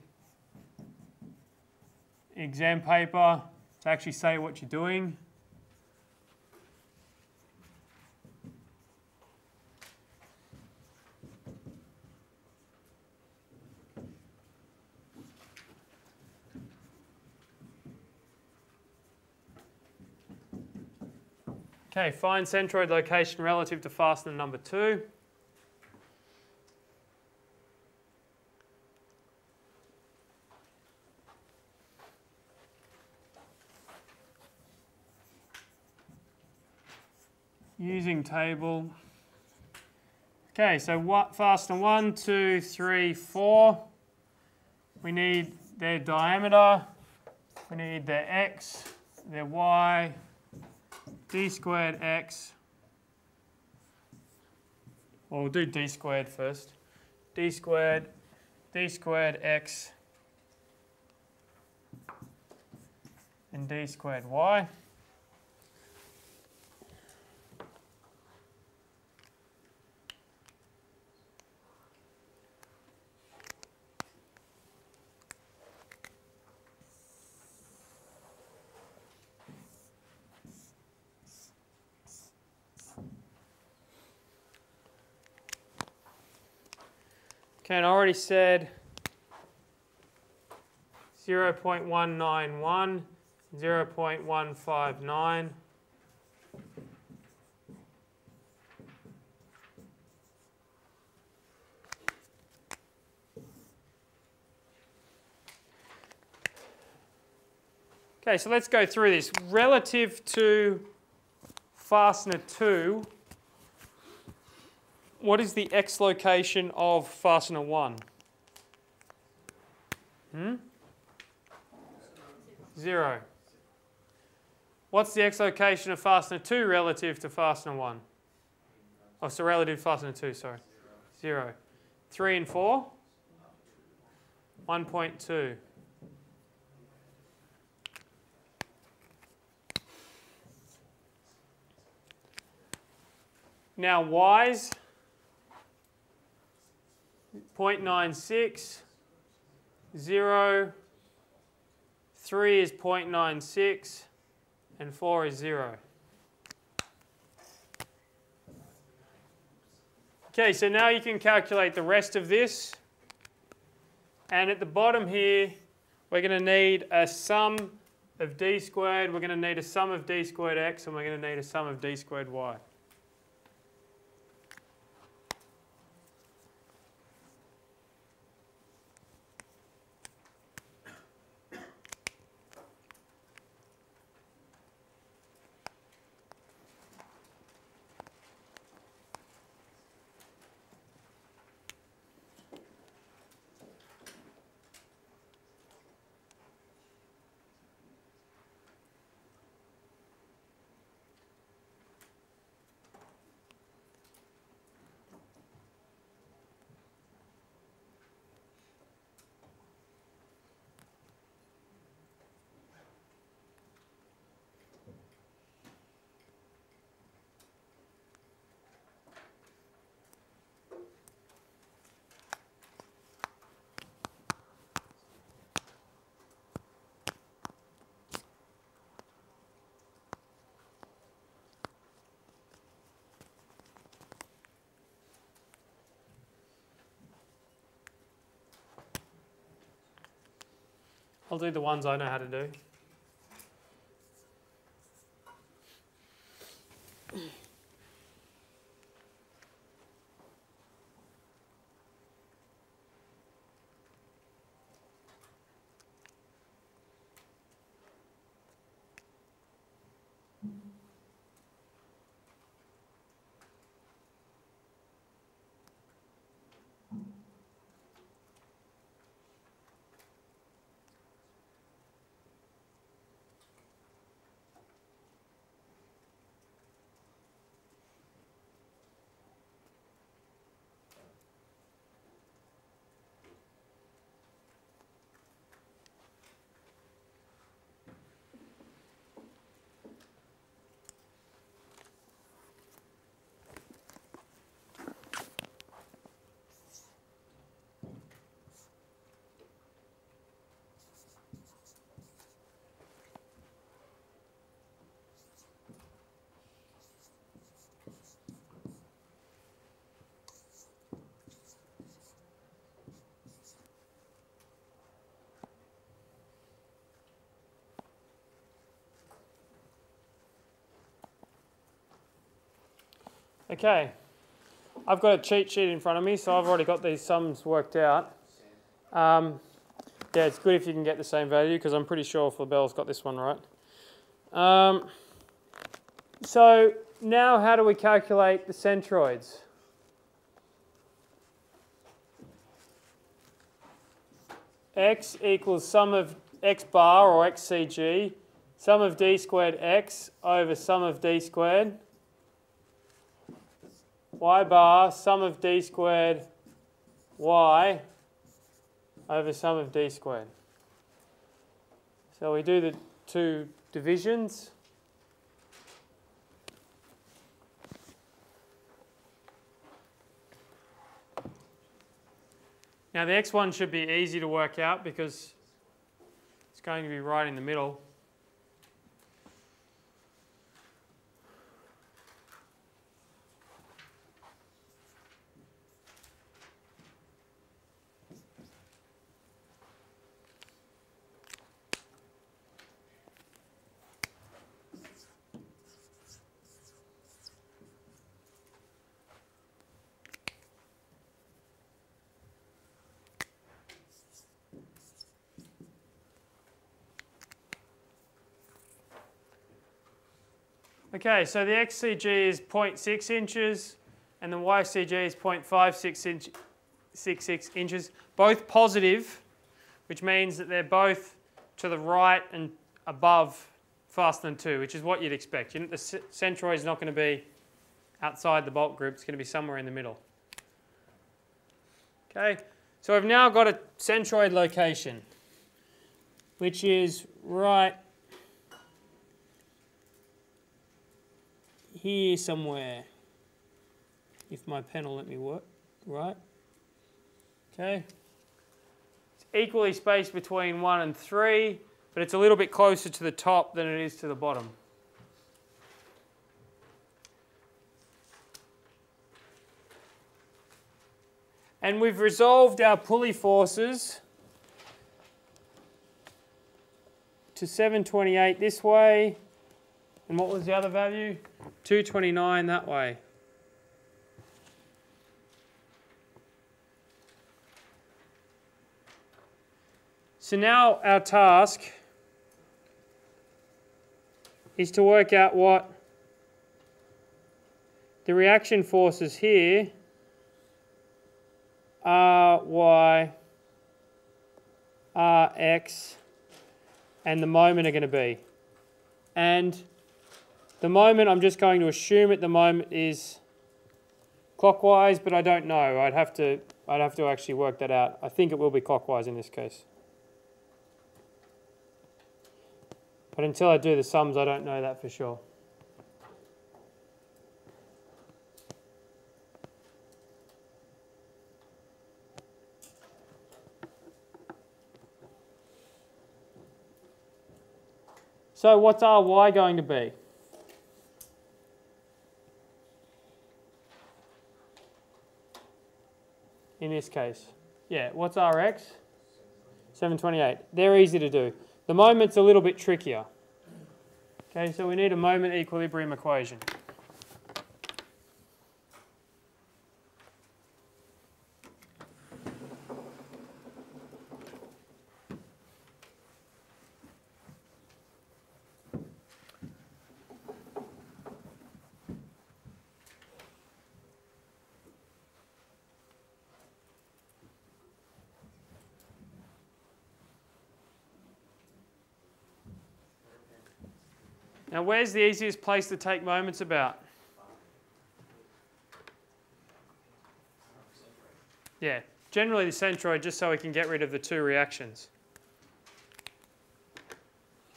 exam paper to actually say what you're doing. Okay, find centroid location relative to fastener number two. Using table. Okay, so what fastener one, two, three, four. We need their diameter, we need their x, their y, d squared x, well, we'll do d squared first. d squared, d squared x, and d squared y. Okay, I already said 0 0.191, 0 0.159. Okay, so let's go through this. Relative to fastener 2, what is the x location of fastener 1? Hmm? 0. What's the x location of fastener 2 relative to fastener 1? Oh, so relative fastener 2, sorry. 0. 3 and 4? 1.2. Now, y's 0.96, 0, 3 is 0.96, and 4 is 0. Okay, so now you can calculate the rest of this. And at the bottom here, we're going to need a sum of d squared, we're going to need a sum of d squared x, and we're going to need a sum of d squared y. I'll do the ones I know how to do. Okay, I've got a cheat sheet in front of me, so I've already got these sums worked out. Um, yeah, it's good if you can get the same value because I'm pretty sure Flabel's got this one right. Um, so now how do we calculate the centroids? x equals sum of x bar or xcg, sum of d squared x over sum of d squared y bar sum of d squared y over sum of d squared. So we do the two divisions. Now the x1 should be easy to work out because it's going to be right in the middle. Okay, so the XCG is 0.6 inches and the YCG is 0.56 inch, 66 inches, both positive, which means that they're both to the right and above fastener 2, which is what you'd expect. You know, the centroid is not going to be outside the bolt group, it's going to be somewhere in the middle. Okay, so we've now got a centroid location, which is right here somewhere, if my pen will let me work, right? Okay. It's equally spaced between 1 and 3, but it's a little bit closer to the top than it is to the bottom. And we've resolved our pulley forces to 728 this way. And what was the other value? 229 that way. So now our task is to work out what the reaction forces here R, Y, R, X, and the moment are going to be. And the moment I'm just going to assume at the moment is clockwise, but I don't know. I'd have to I'd have to actually work that out. I think it will be clockwise in this case. But until I do the sums, I don't know that for sure. So what's our y going to be? In this case? Yeah, what's Rx? 728. They're easy to do. The moment's a little bit trickier. Okay, so we need a moment equilibrium equation. Now, where's the easiest place to take moments about? Yeah, generally the centroid, just so we can get rid of the two reactions.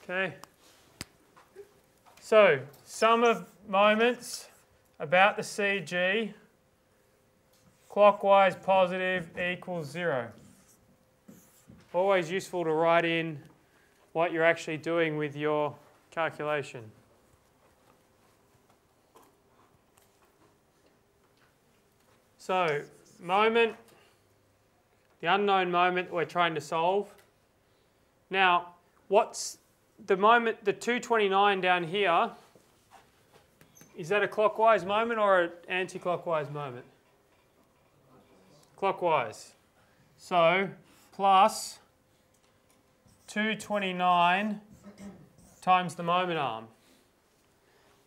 Okay. So, sum of moments about the CG, clockwise positive equals zero. Always useful to write in what you're actually doing with your calculation. So, moment, the unknown moment we're trying to solve. Now, what's the moment, the 229 down here, is that a clockwise moment or an anti-clockwise moment? Clockwise. So, plus 229 times the moment arm.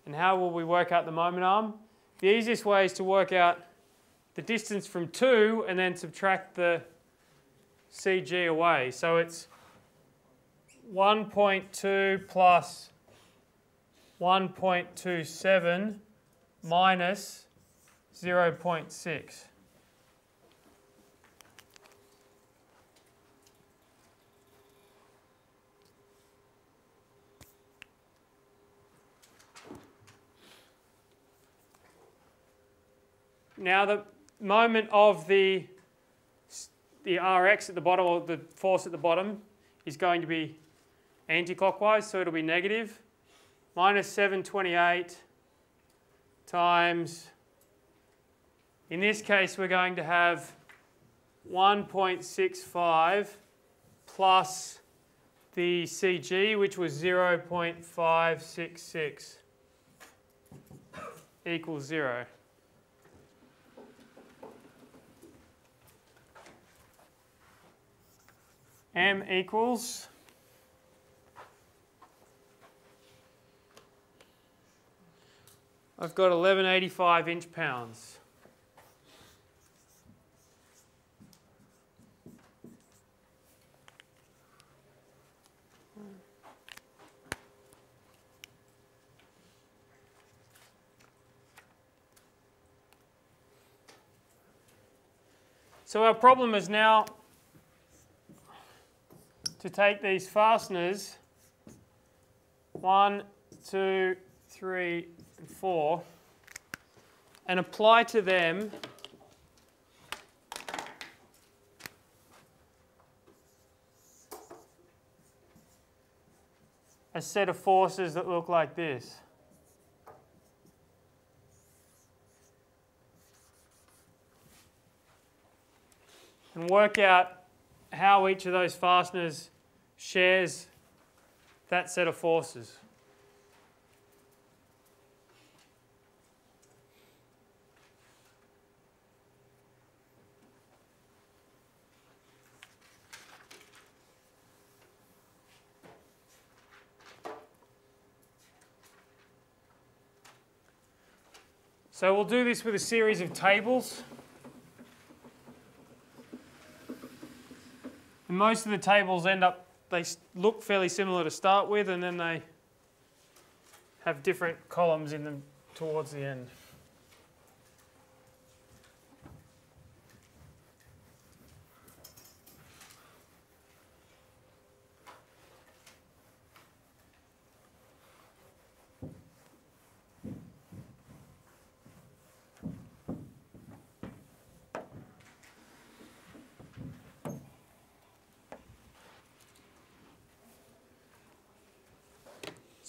And how will we work out the moment arm? The easiest way is to work out the distance from 2 and then subtract the CG away. So it's 1.2 plus 1.27 minus 0.6. Now the moment of the, the Rx at the bottom, or the force at the bottom, is going to be anti-clockwise, so it'll be negative. Minus 728 times, in this case we're going to have 1.65 plus the CG, which was 0.566 equals 0. M equals I've got 1185 inch pounds. So our problem is now to take these fasteners, one, two, three, and four, and apply to them a set of forces that look like this. And work out how each of those fasteners shares that set of forces. So we'll do this with a series of tables. And most of the tables end up, they look fairly similar to start with, and then they have different columns in them towards the end.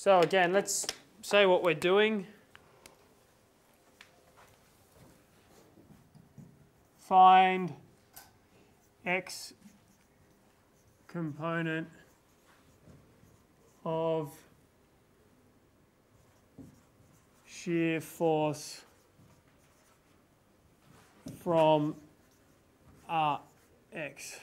So again, let's say what we're doing. Find x component of shear force from uh, Rx.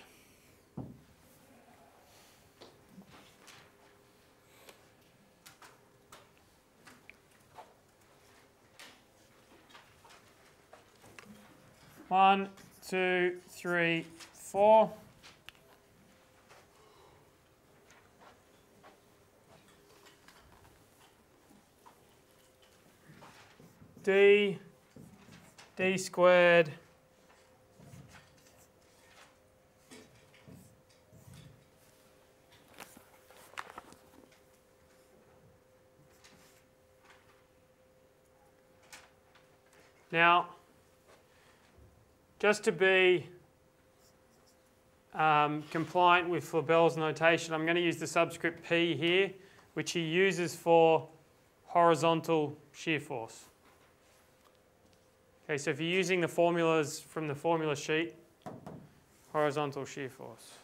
One, two, three, four. d d squared Now, just to be um, compliant with Flabel's notation, I'm going to use the subscript P here, which he uses for horizontal shear force. Okay, so if you're using the formulas from the formula sheet, horizontal shear force.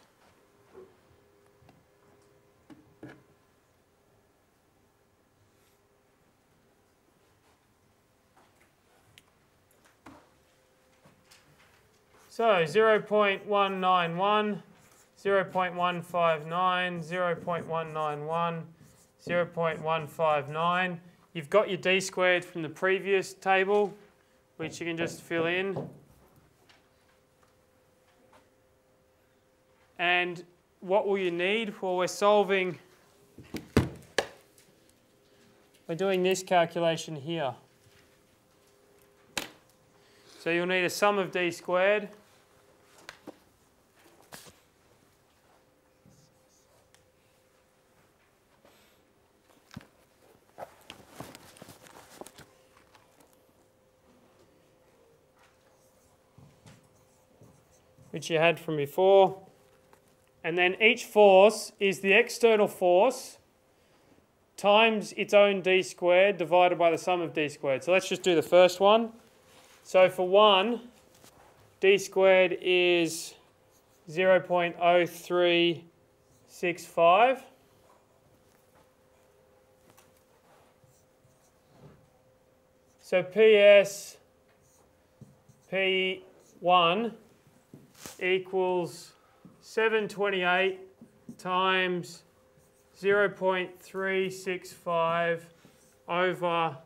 So 0.191, 0.159, 0.191, 0.159. You've got your d squared from the previous table, which you can just fill in. And what will you need? Well, we're solving, we're doing this calculation here. So you'll need a sum of d squared which you had from before. And then each force is the external force times its own d squared divided by the sum of d squared. So let's just do the first one. So for 1, d squared is 0.0365. So PS P1 equals 728 times 0.365 over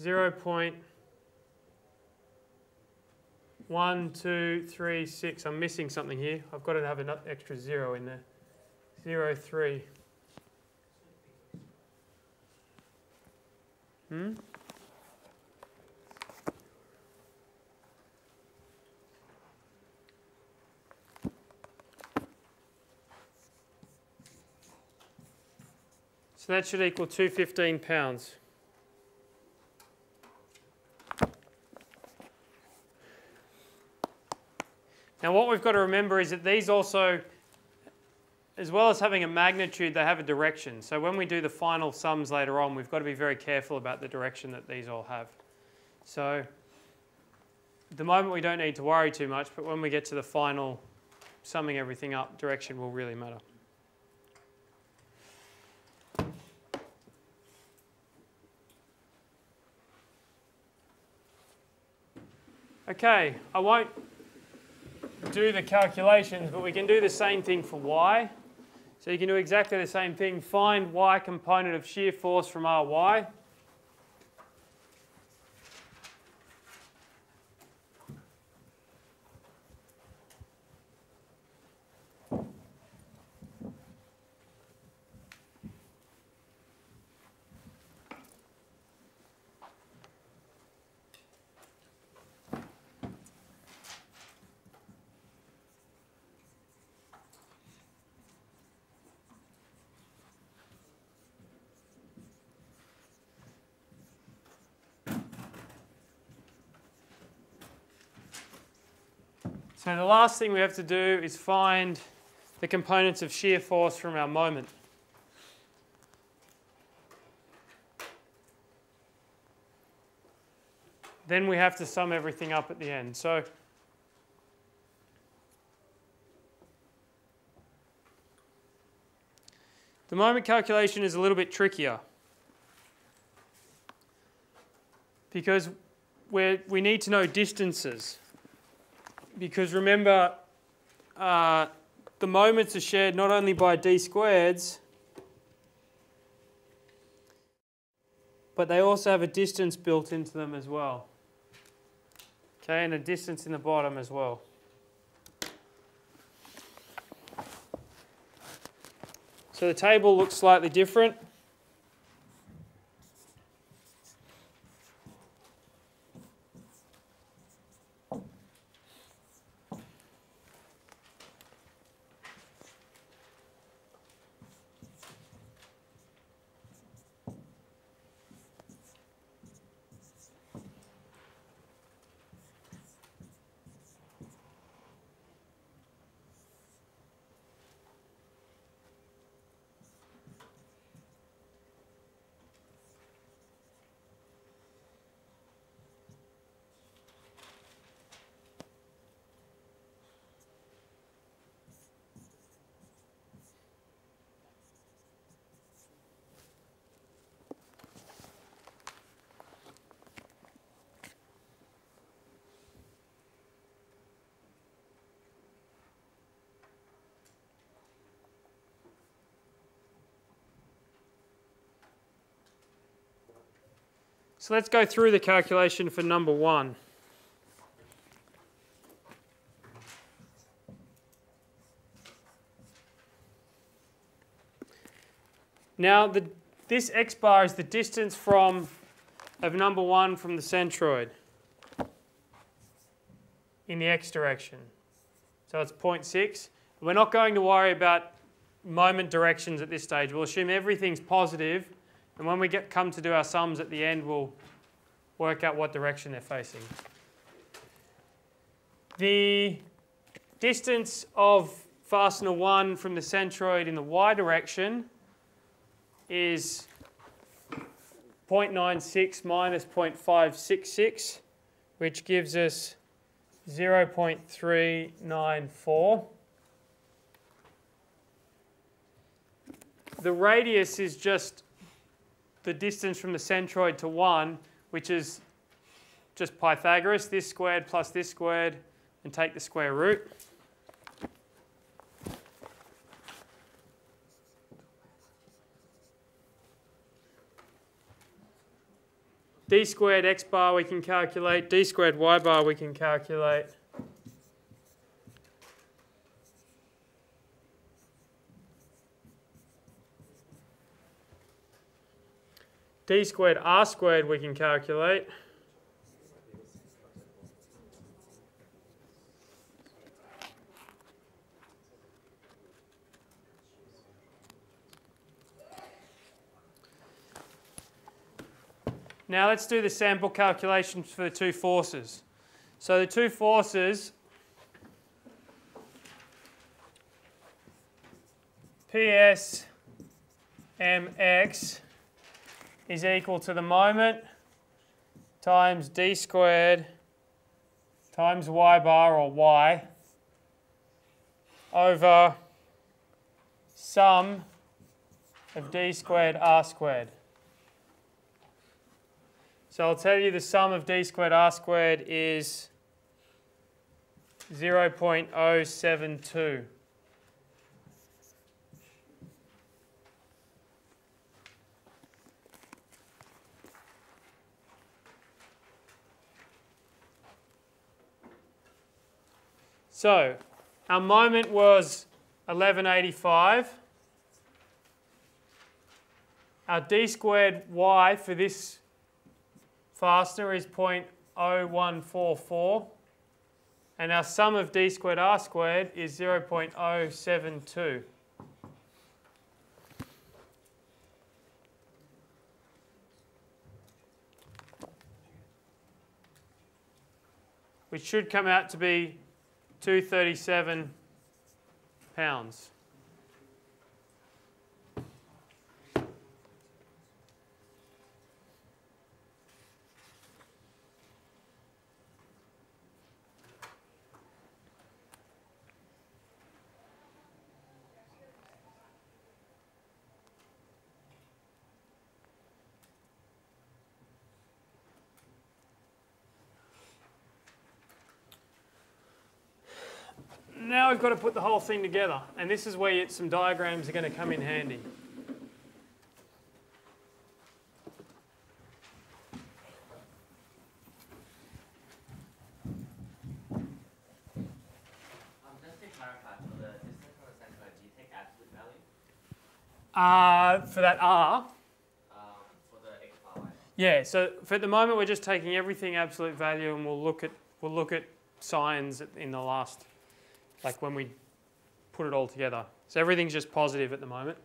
0.1236. I'm missing something here. I've got to have an extra zero in there. Zero three. Hmm? So that should equal 215 pounds. Now what we've got to remember is that these also, as well as having a magnitude, they have a direction. So when we do the final sums later on, we've got to be very careful about the direction that these all have. So the moment we don't need to worry too much, but when we get to the final summing everything up, direction will really matter. Okay, I won't do the calculations, but we can do the same thing for y. So you can do exactly the same thing. Find y component of shear force from Ry. So the last thing we have to do is find the components of shear force from our moment. Then we have to sum everything up at the end. So The moment calculation is a little bit trickier because we we need to know distances. Because remember, uh, the moments are shared not only by d squareds, but they also have a distance built into them as well. Okay, and a distance in the bottom as well. So the table looks slightly different. So let's go through the calculation for number one. Now, the, this x bar is the distance from of number one from the centroid in the x direction. So it's 0.6. We're not going to worry about moment directions at this stage. We'll assume everything's positive and when we get, come to do our sums at the end, we'll work out what direction they're facing. The distance of fastener 1 from the centroid in the y direction is 0.96 minus 0.566, which gives us 0.394. The radius is just the distance from the centroid to 1, which is just Pythagoras, this squared plus this squared, and take the square root. d squared x bar we can calculate, d squared y bar we can calculate. D squared r squared we can calculate. Now let's do the sample calculations for the two forces. So the two forces, PS mx is equal to the moment times d squared times y bar or y over sum of d squared r squared. So I'll tell you the sum of d squared r squared is 0.072. So our moment was 1185. Our d squared y for this fastener is 0.0144. And our sum of d squared r squared is 0.072. Which should come out to be 237 pounds. Now we've got to put the whole thing together. And this is where some diagrams are going to come in handy. Uh, for that R? Um, yeah, so for the moment we're just taking everything absolute value and we'll look at we'll look at signs in the last like when we put it all together. So everything's just positive at the moment.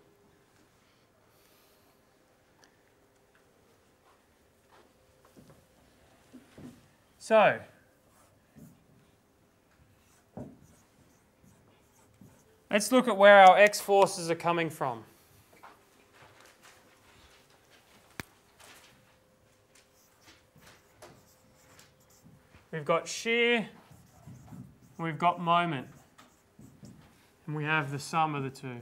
So let's look at where our x forces are coming from. We've got shear, we've got moment, and we have the sum of the two.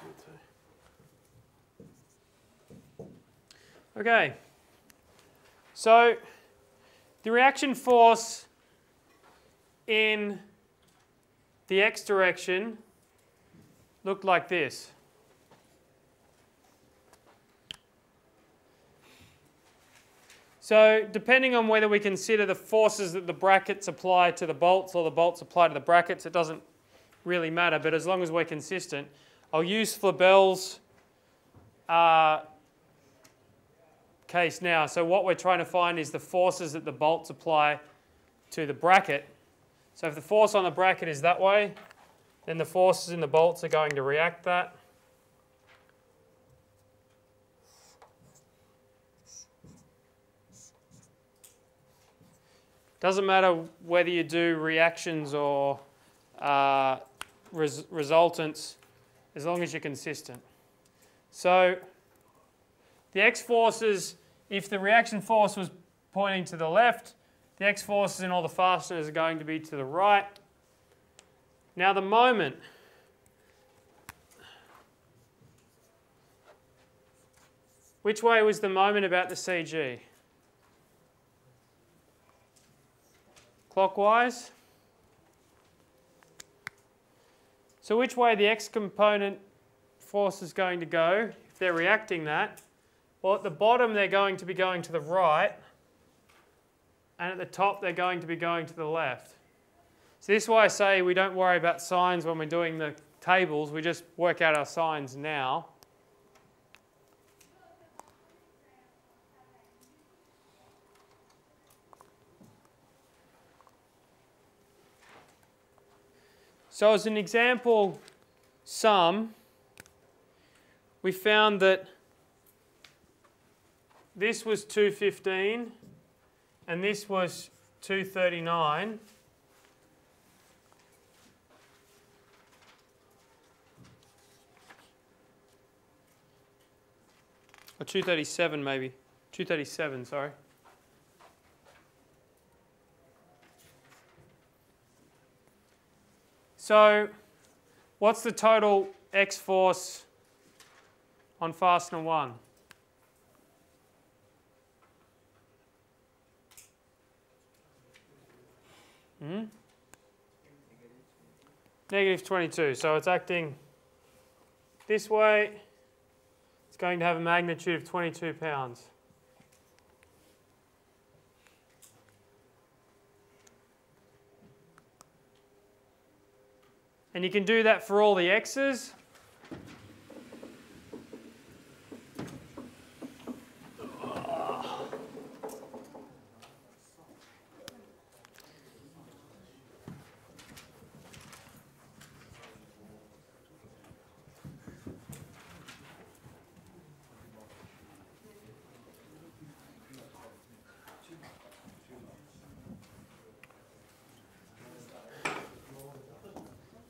Here too. Okay, so the reaction force in the x direction looked like this. So depending on whether we consider the forces that the brackets apply to the bolts or the bolts apply to the brackets, it doesn't really matter, but as long as we're consistent, I'll use Flabel's uh, case now. So what we're trying to find is the forces that the bolts apply to the bracket. So if the force on the bracket is that way, then the forces in the bolts are going to react that. Doesn't matter whether you do reactions or uh, res resultants as long as you're consistent. So the x forces, if the reaction force was pointing to the left, the x forces in all the fasteners are going to be to the right. Now the moment, which way was the moment about the CG? Clockwise? So which way the x component force is going to go, if they're reacting that, well at the bottom they're going to be going to the right, and at the top they're going to be going to the left. So this is why I say we don't worry about signs when we're doing the tables, we just work out our signs now. So as an example sum, we found that this was 215 and this was 239. Or 237 maybe. 237, sorry. So what's the total X force on fastener 1? Hmm? Negative 22. So it's acting this way. It's going to have a magnitude of 22 pounds. And you can do that for all the x's.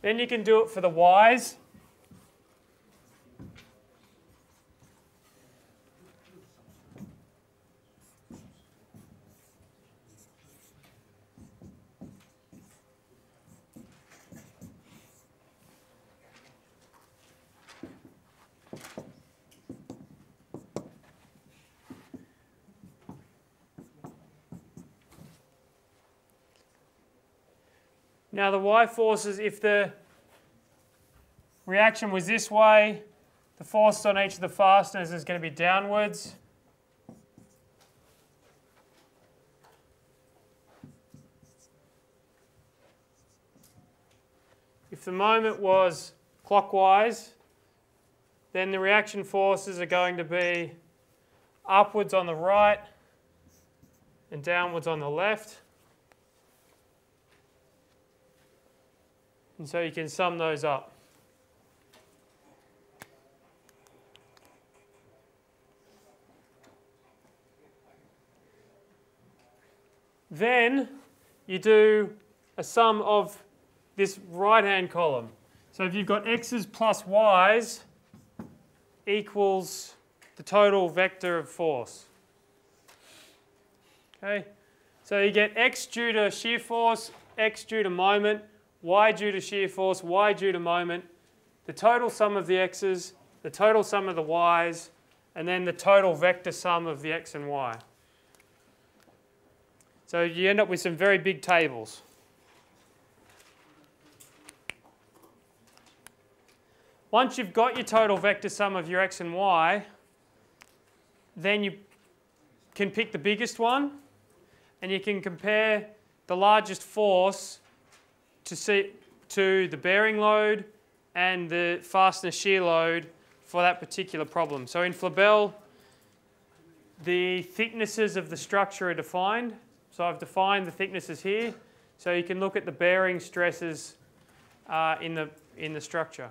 Then you can do it for the y's. Now the y forces, if the reaction was this way, the force on each of the fasteners is going to be downwards. If the moment was clockwise, then the reaction forces are going to be upwards on the right and downwards on the left. And so you can sum those up. Then you do a sum of this right-hand column. So if you've got x's plus y's equals the total vector of force. Okay, so you get x due to shear force, x due to moment, y due to shear force, y due to moment, the total sum of the x's, the total sum of the y's, and then the total vector sum of the x and y. So you end up with some very big tables. Once you've got your total vector sum of your x and y, then you can pick the biggest one and you can compare the largest force to, see, to the bearing load and the fastener shear load for that particular problem. So in Flabel, the thicknesses of the structure are defined. So I've defined the thicknesses here. So you can look at the bearing stresses uh, in, the, in the structure.